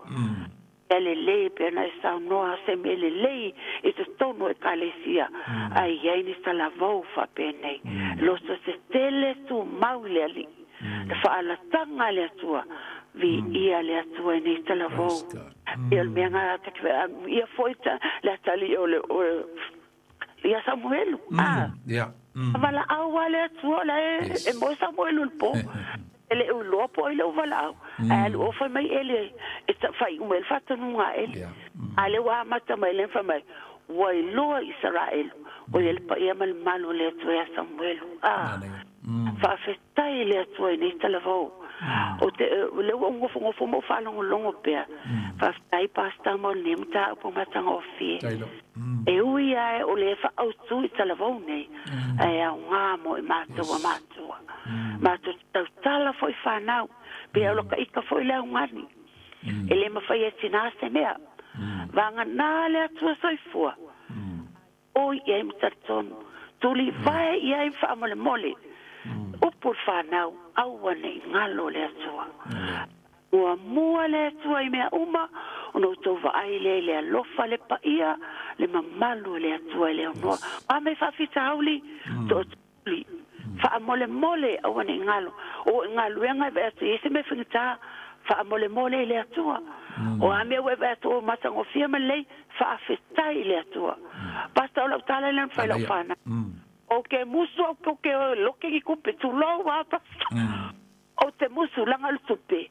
Ele lei, pena, está no ar, se me ele lei, isso está no e calesia. E mm. Ai, ai, ele está lavou, fa pene. Mm. Los se tele tu mau le ali. Na mm. fa ala tanga le atua. Vi ia le atua, ele está lavou. Ia le mea ngara, te kwe, um, ia foita, le atali, ia samuelu. Ah. Yeah. valao wale tua lae e mo sa mo lu po ele o lo po ele o valao al o fa mai ele e sa fai o mel fatu nga ele ale wa mata mai le fa mai wa lo israel o ele pa ia mal malo le tua samuel ah fa festai le tua ni telefone o te le o ngo fo fo mo fa no ngo longo pe fa mm. stai pa mo nem ta po ma ta ngo mm. e ui ia e o le fa au tu i tala nei e mm. a unga mo i mato wa mato wa mato tau tala fo i fa nau pe a loka ika fo i le unga ni e le ma fai e tina se mea vanga nā le atua soi fua o i e mi tatonu tuli vai i e mi fa le mole mm por fanau au wane ngalo le atua. Mm. Ua mua le atua i mea uma, ono tau vaai le le alofa le paia, le mamalu le atua i le onoa. Yes. Ame fafita hauli, mm. to tuli. Fa mole mole au wane ngalo. O ngalo e ngai vea tui, se me fingita, fa mole mole le atua. Mm. O ame ue vea tui, matangofia me lei, fa afetai le atua. Mm. Pasta o lau tala le nfailo pana. Mm o ke musu o ko ke lo ke ki kupe tu lo wa ta mm. o te musu langa lu tupe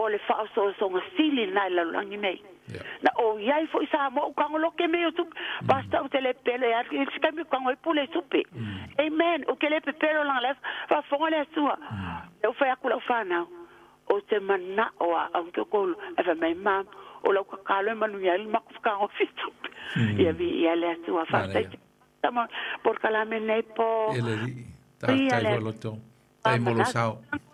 o le fa so so nga sili na la langi mei na o yai fo isa mo ka ngo lo ke me o tu mm. basta o te le pele ya ki ka mi ka ngo e pule tupe mm. amen o ke le pe pele langa le fa fo le sua o fa ya ku la fa na o te mana o a o ke ko lo e fa mai ma o lo ka ka lo manu ya le ma ku ka ngo fitu ya vi ya le tu fa ta tamo por kala me nei po ele di ta ta lo loto ta mo lo sao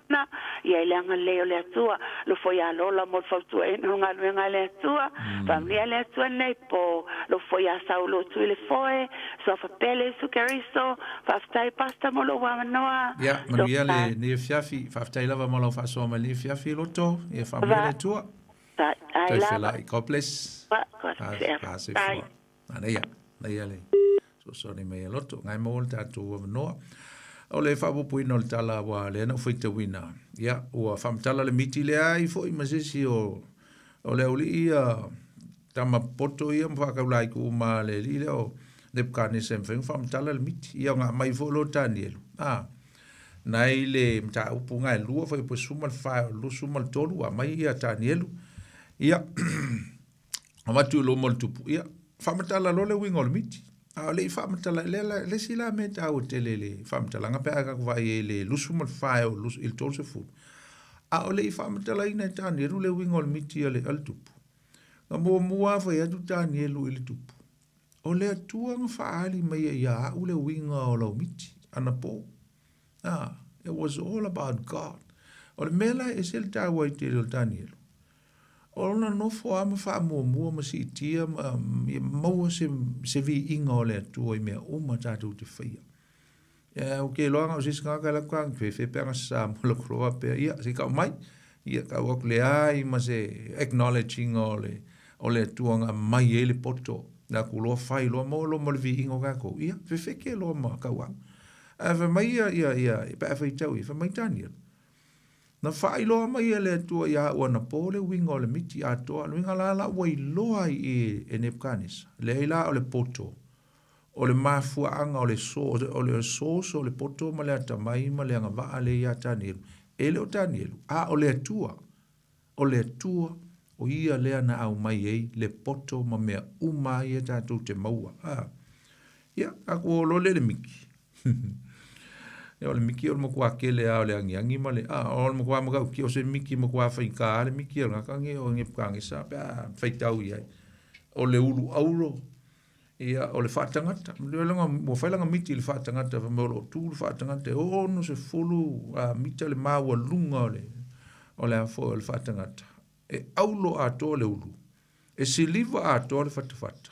na ia ele anga le ole tua lo foi a lola mo fo tua e non anu anga le tua pa mm. mi ele tua nei po lo foi a sao lo tu ele foi so fa pele su caristo fa sta e pasta mo lo wa no a ia ma mi ele ne fiafi fa sta e lava mo lo fa so ma le fiafi lo to e fa mi ele tua ta ai la ta fa la i coples pa pa se fa na ia na ia le so sorry me lotu ngai mo ta tu no o le fa bu pui no ta la wa le no fu te wina ya o fa ta la le miti le ai fo i mase si o o le uli ia ta ma poto ia mo fa ka lai ku ma le li le o de ka ni sem fe fa ta la le miti ia nga mai fo lo ta ni lu a nai le mta upu ngai lua fo po sumal fa lu sumal tolu wa mai ia ta ni lu ia Amatu lo mol tupu. Ia, famata la lole wing ol miti a le fa mata la le la le sila me ta o tele le fa mata la ngape aga ko vai e, le lusu mo fa o lusu il tor se fut a o le fa mata la ina ta ni ru le wing ol miti ale al tup na mo mo wa fa ya tuta ni le il tup o le tu ang fa ali me ya ya u le wing o lo miti ana po ah it was all about god o le mela e sel ta wa te le daniel o ona nofo a ma whaamuamua ma si itia, ma um, maua se, se vi inga o le atua i mea uma tātou te whaia. Ia, o ke loanga o sisi ngā kai lakua, kwe whi pēnga sa mula kuroa pēr, ia, si kau mai, ia kau aku le ai, ma se acknowledging ole ole o le mai e le poto, nā ku loa whai loa mō loa mali vi inga o kako, ia, whi ke loa mā kau aku. Ia, mai ia, ia, ia, e ia, ia, ia, ia, ia, ia, ia, na failo ma ia e le tu ia wa na pole wingo le miti a to a winga la la wai loai e enepkanis le ila o le poto o le mafu anga o le so o le poto ma le ata mai ma le anga le ia tanil e le o a o le tua o le tua o ia le na au mai e le poto ma mea uma ia e tatou te maua ah. ia a ko lo le le miki e ole miki ole mokuwa kele a ole angi angi male a ole mokuwa maka uki ose miki mokuwa fai ka ale miki ole ngaka nge o nge pukange sa pe a fai tau iai ole ulu auro e ole a ole fatangata mo fai langa miti ili fatangata fa meolo tu ili fatangata e ono se folu a miti ale mawa lunga ole ole a fo ili e aulo ato ole ulu e siliva ato ole fatafata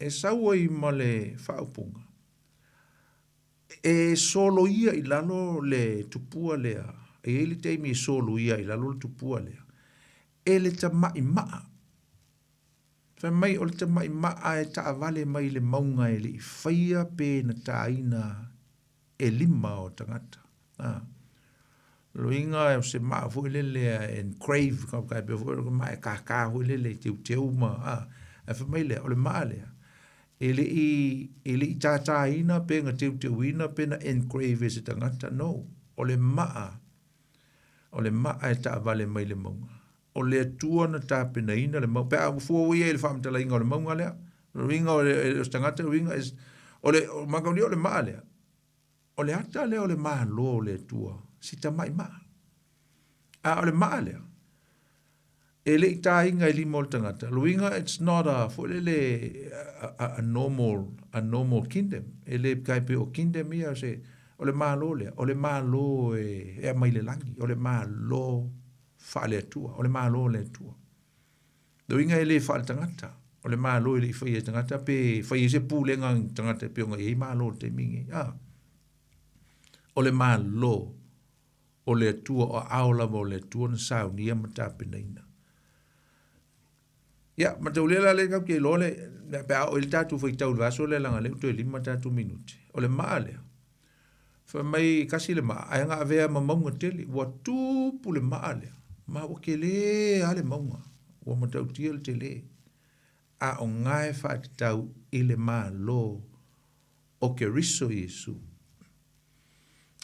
e saua i ma whaupunga. E solo ia i lano le tupua lea, e ele teimi e solo ia i lano le tupua lea, e le ta mai maa. Fai mai o le ta mai maa e ta avale mai le maunga e le i whaia pe na ta aina e lima o tangata. Ah. Loinga e se maa fuhi lele e crave, kao kai pe fuhi lele, maa e kaka fuhi lele, teu teu maa. Ah. E fai mai lea, o le maa lea ele i ele i ta ta ina pe nga te te wina pe na engrave is it e ngata no ole ma e a ole ma a ta vale mai le mo ole tu ona ta pe na ina le mo pe a fu o ye le fam ta la ingol mo nga le ringa ole is ta ngata ringa is ole ma ka ni ole ma le ole ata le ole ma lo le tu si ta mai ma a ole ma le a e ita inga i limo le tangata. Luinga, it's not a, fwile le, a, more a no more kingdom. ele le kai pe o kingdom ia se, ole le maa lo lea, o le lo e, e a maile langi, o le maa lo faa le tu o le maa lo le atua. Luinga e le faa le tangata, o le maa lo e le faa le tangata, pe faa e se pu le ngang tangata pe o ngai, e maa lo te mingi, ah. O le maa lo, o le atua, o aola mo le atua, na sao ni amata pina ina. Ya, ma tau lela le kau kei lole, pe a oil tatu fai tau lwa so le langa le, utoe lima tatu minuti. O le maa le. Fa mai kasi le maa, ayanga avea ma maunga tele, wa tupu le maa le. Ma o ke le a le maunga, wa ma tau tia le tele. A o ngai fa te tau i le maa lo, o ke riso Yesu.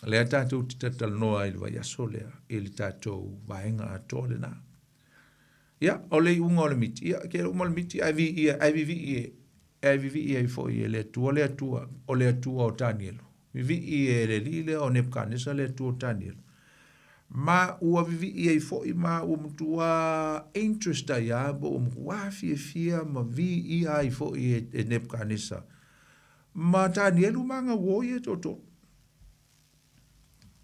Lea tatu te tatal noa i le vai aso lea, i le tatu vaenga a tole naa ya ole un ole miti ya ke un ole miti ai vi ia ai vi ia ai vi ia fo ia le tu ole tu ole tu o daniel vi vi ia e le li le o nepkanisa le tu o daniel ma u vi vi ia fo i ma u mtu a interest ai bo um wa fi fi ma vi ia ai fo i e, e nepkanisa ma daniel u manga wo ia to to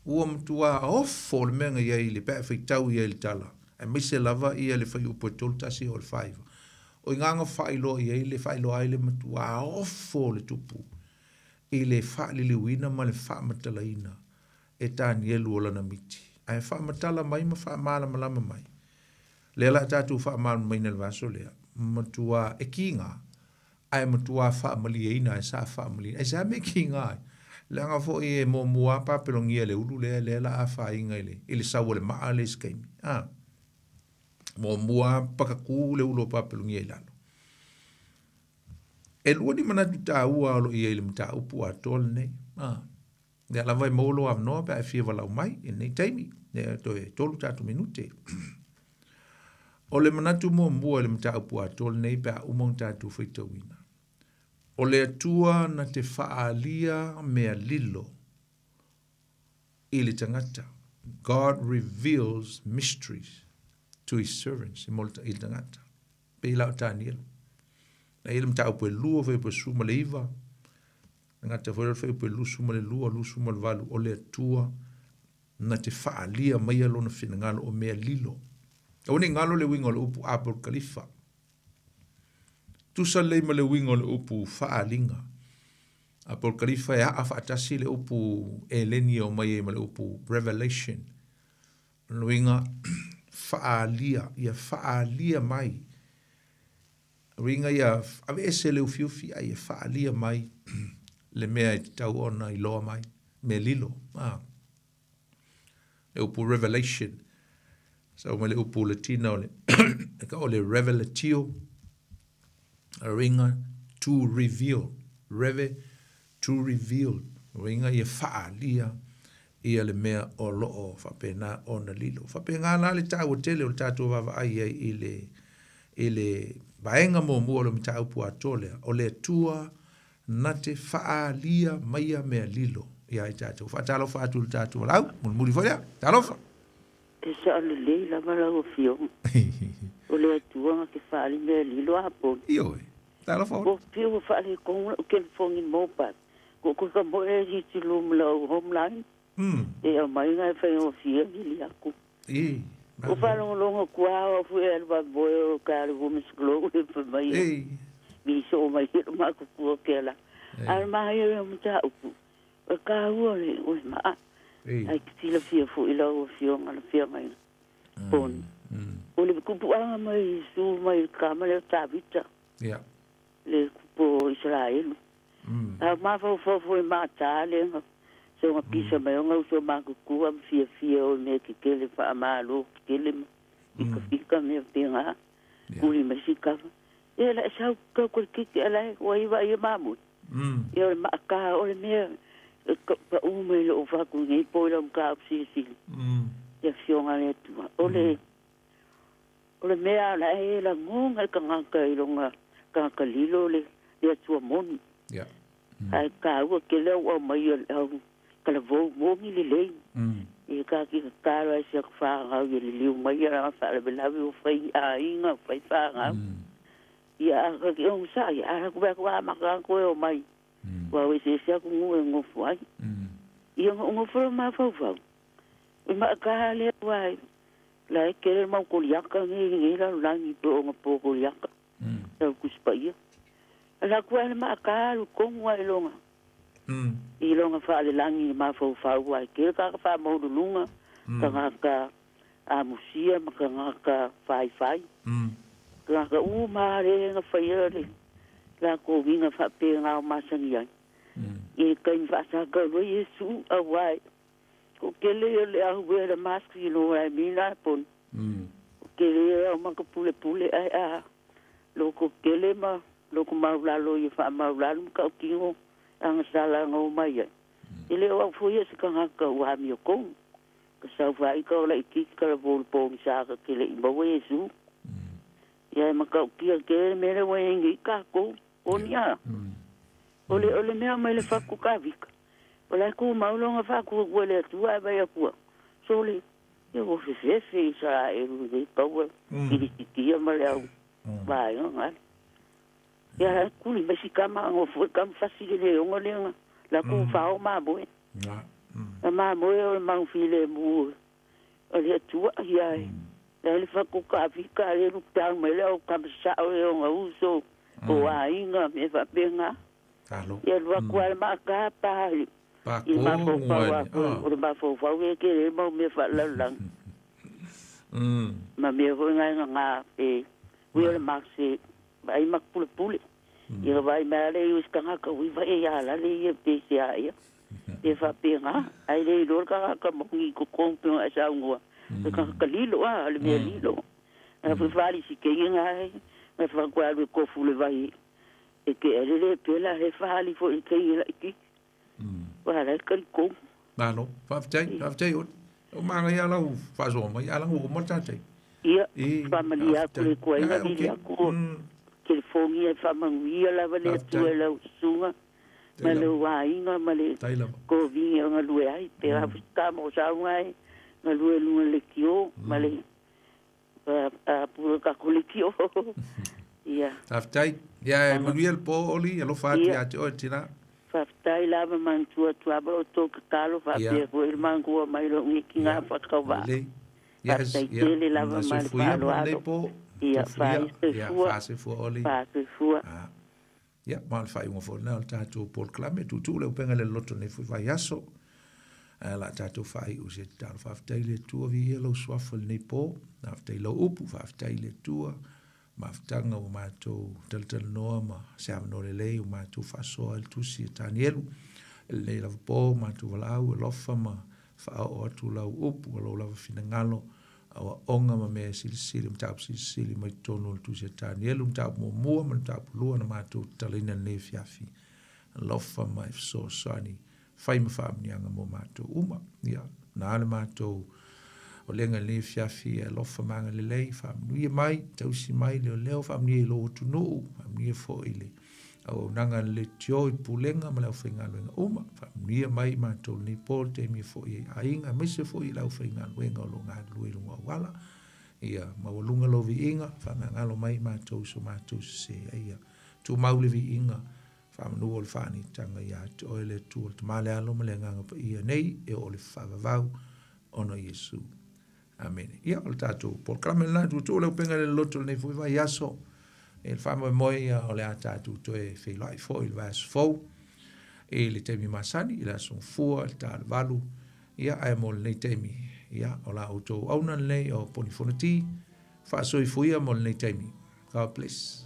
u mtu a of fo le menga ia ile pe fi tau ia ile tala e mi se lava i le fai upo e tolta si o le faiva. O inganga fai lo i ei le fai lo ai le matu a ofo le tupu i le fai li liwina ma le fai matala ina e tani e luola na miti. A e fai matala mai ma fai maala malama mai. Le la tatu fai maala mai nel vaso lea. Matu a e ki nga a e matu a fai mali e ina e sa fai mali. E sa me ki nga e. Le anga fo i e mo mua pa pelongi e le ulu lea le la a fai inga i le. I le sawa le maa le iskaimi. Ah. moamua pakakū kule ulo i ilalo e lua ni manatu tāua o lo ia i le mataupu atoa lenei le alava e lo avanoa pe ae fia valau mai e nei taimi toe tolu tatu minute o le manatu muamua i le mataupu atoa lenei pe a uma o tatou faitauina o le atua na te faaalia mea lilo i le tagata god reveals mysteries to his servants i molta i tangata pe la tania na ele mta upo lu fo upo suma le iva ngata fo fo upo lu suma le lu lu suma le valu ole tua na te faalia mai alona finagalo o mea lilo aua nei galo le uiga le upu apol kalifa tusa lei ma le uiga le upu faaaliga apol kalifa e a'a faatasi le upu mai le upu revelation ona faaalia ia faaalia mai ringa ia avese e leu fiufi ai e faaalia mai le mea e tau ona i loa mai me lilo ah. e upu revelation sau so, me le upu latina ole e ka ole revelatio a ringa to reveal reve to reveal ringa ia faaalia ia ia le mea o loo whapena o na lilo. Whapena ngā le tā o tele o le tātou wawa ai ai i le, i le baenga mō mua lo mita upu atolea. O le tua na te faa lia maia mea lilo. Ia i tātou. Wha talo wha atu le tātou wala au. Mulu muri fwoia. Talo wha. Te sa alu le la wala o fio. O le tua na te faa lia mea lilo a hapon. Io e. Talo wha. O fio wa faa lia kongu na ukele fongi mōpat. Ko kuka mo e hiti lumla o homlani. Mm. E o mai nga fe o si e li aku. I. O fa no lo ngo kwa o fu e ba bo e o ka le gomis glo o e fu mai. E. Mi so o mai e ma ku ku o ke la. Ar ma e o mu ta u. O ka u o le o ma. E. Ai ki tila fi e fu i la o fi o ngana fi a mai. Bon. Mm, mm. O le ku pu a ma mai i su mai i ka ma le o ta vita. Ia. Le ku po Israel. Mm. Ar ma fo fo e fu i ma ta le ngo. Mm. so mm. nga kisa mai o ngau so ma ku ku am fia fia o me ki kele fa ma lo kele ma i mm. ka fika me pe nga ku li ma si ka e la sa ka ku ki ki ala o i va i ma mu mm. e o ma ka o le me ka u me lo fa ku ngi po lo ka si si ya fio nga le tu o le o le me ala e la ngo nga ka nga ka i lo nga ka ka li lo le ya tu mon ya ai ka u ke le o mai o kala vou vou ngi le lei i ka ki ka taro ai se ka whanga i le liu mai ara wha le belawi o whai a inga whai whanga i a ka ki ong sa i a ku bako a maka koe o mai wa we se se ku ngue ngofu ai i a ngofu ma fau fau i ma ka le wai la e kere mau koliaka ngi ngi la langi po o ngapo koliaka la kuspa ia la kuala ma ka lu kongua e longa i longa fa le langi ma fo fa wa ke ka fa mo lu lunga mm. ka ka a musia ma ka ka fa fai mm ka u ma re na fa yeri la ko vi na fa pe na ma sa ni ai e mm. ka in fa sa ka lo yesu a wa ko ke le le a hu le mas ki lo ai mi na pon mm ke le a ma ka pule pule ai a lo ko ke le ma lo ko ma la lo ye fa ma la lu ka ki ang agasalaga o mai ai i le au fui e sakagaka ua amiokou ka saufaʻi ka o mm. laʻikiki kalapolipomi sa ka keleʻi maua iesu ia e makaukia ke me le ua egi kakou oni a o le o le mea mai le fakukavika o lai ku mauloga faakuakua le atua e vai akua so le ia ua fefefe i sa eru i kaua ilititia ma mm. le mm. au vaega gale ia kuli mai sikama agofue kamafasi leoga lega lakou fao mamoe a mm. mamoe ah. o e le mm. maufilemu o e e le atua ia e la le fakokaafika le lukutau mai lea o kamasaʻo e oga uso o aiga me faapega ia luaku ale maaka pali i mafoufau aku o le mafoufau e kele mau mea faalalalaga ma mea foi gaegagā e ui o le mase ai makupule pule Ia mm. vai mea mm-hmm. mm. ah, le iu ska nga ka uiwa e ala le iu te se aia. Te wha pe nga. Ai le iu ka nga ka mongi ko kompio a sa ungoa. Te ka ka lilo a, ale mea lilo. Ia pui whaari si ke inga hai. Ia wha kua alwe kofu le vai. E ke ere le pe la he whaari fo i ke inga iti. Wa ala ka li kong. Nga no, whaafchai, whaafchai on. O maanga ia lau whaazoma, ia lau o mocha chai. Ia, whaamani ia kule kua inga, ia kua telefoni e whamanguia lawa le atu ah, e lau sunga. Ma le wā inga ma le kovini o e ngā lue ai. Pe hafu mm. tā mō saunga e ngā lue lunga le kio mm. ma le pūra kako le kio. Ia. Tāwhitai. Ia e manuia le pō oli e lo whāti a te oe tina. Whaftai lawa mantua tu aba o tō kakalo whapia hua ir e mangua mai rongi ki ngā whakau wā. Yes, yeah. Whaftai tele lawa mantua lo ato ia faʻi faʻiuga folna o le tatou pol klame tutu le upega le loto nei foi faiaso ah, la tatou faaiʻu se tatalo faafetai le atua viia lou suafa lenei pō faafetai lou upu faafetai le atua ma afetaga ua matou talatalanoa ma seavanoa lelei ua matou faasoa le tusi e tanielu lenei lava pō matou valaau e lofa ma faaoo atu lau upu a lou lava finagalo awa onga ma mea sili sili ma tapu sili sili ma tonu le tu sia tani elu ma tapu mua ma tapu lua na mātou talina le fiafi lofa ma if so sani fai ma fa amnianga mo mātou uma ya na ale mātou o lenga le fiafi e lofa manga le lei fa amnuia mai tausi mai leo leo fa amnuia lo tunu amnuia fo ile le au nanga le tio i pulenga ma lau whainga luenga uma. Whamunia mai ma tolu ni pol te mi fo i ainga, me se fo i lau whainga luenga o lo ngā lue lunga wala. Ia, mawalunga lo vi inga, whanga ngalo mai ma tolu so ma tolu se se aia. Tu maule vi inga, whamunu o le whani tanga i a te oele tu o le tamale alo ma le nganga pa ia nei e o le whavavau ono Yesu. Amen. Ia, o le tatu, pol kramen lai, tu tu o le upenga le loto le nei fuiwa yaso. Amen. e le faamoemoe ia o le a tatou feiloi foʻi le vaasofou i le taimi masani er er i le asogafua i le talevalu ia ae mo lenei taimi ia o la outou auna lenei o polifonati faasoifuia mo lenei taimi god bless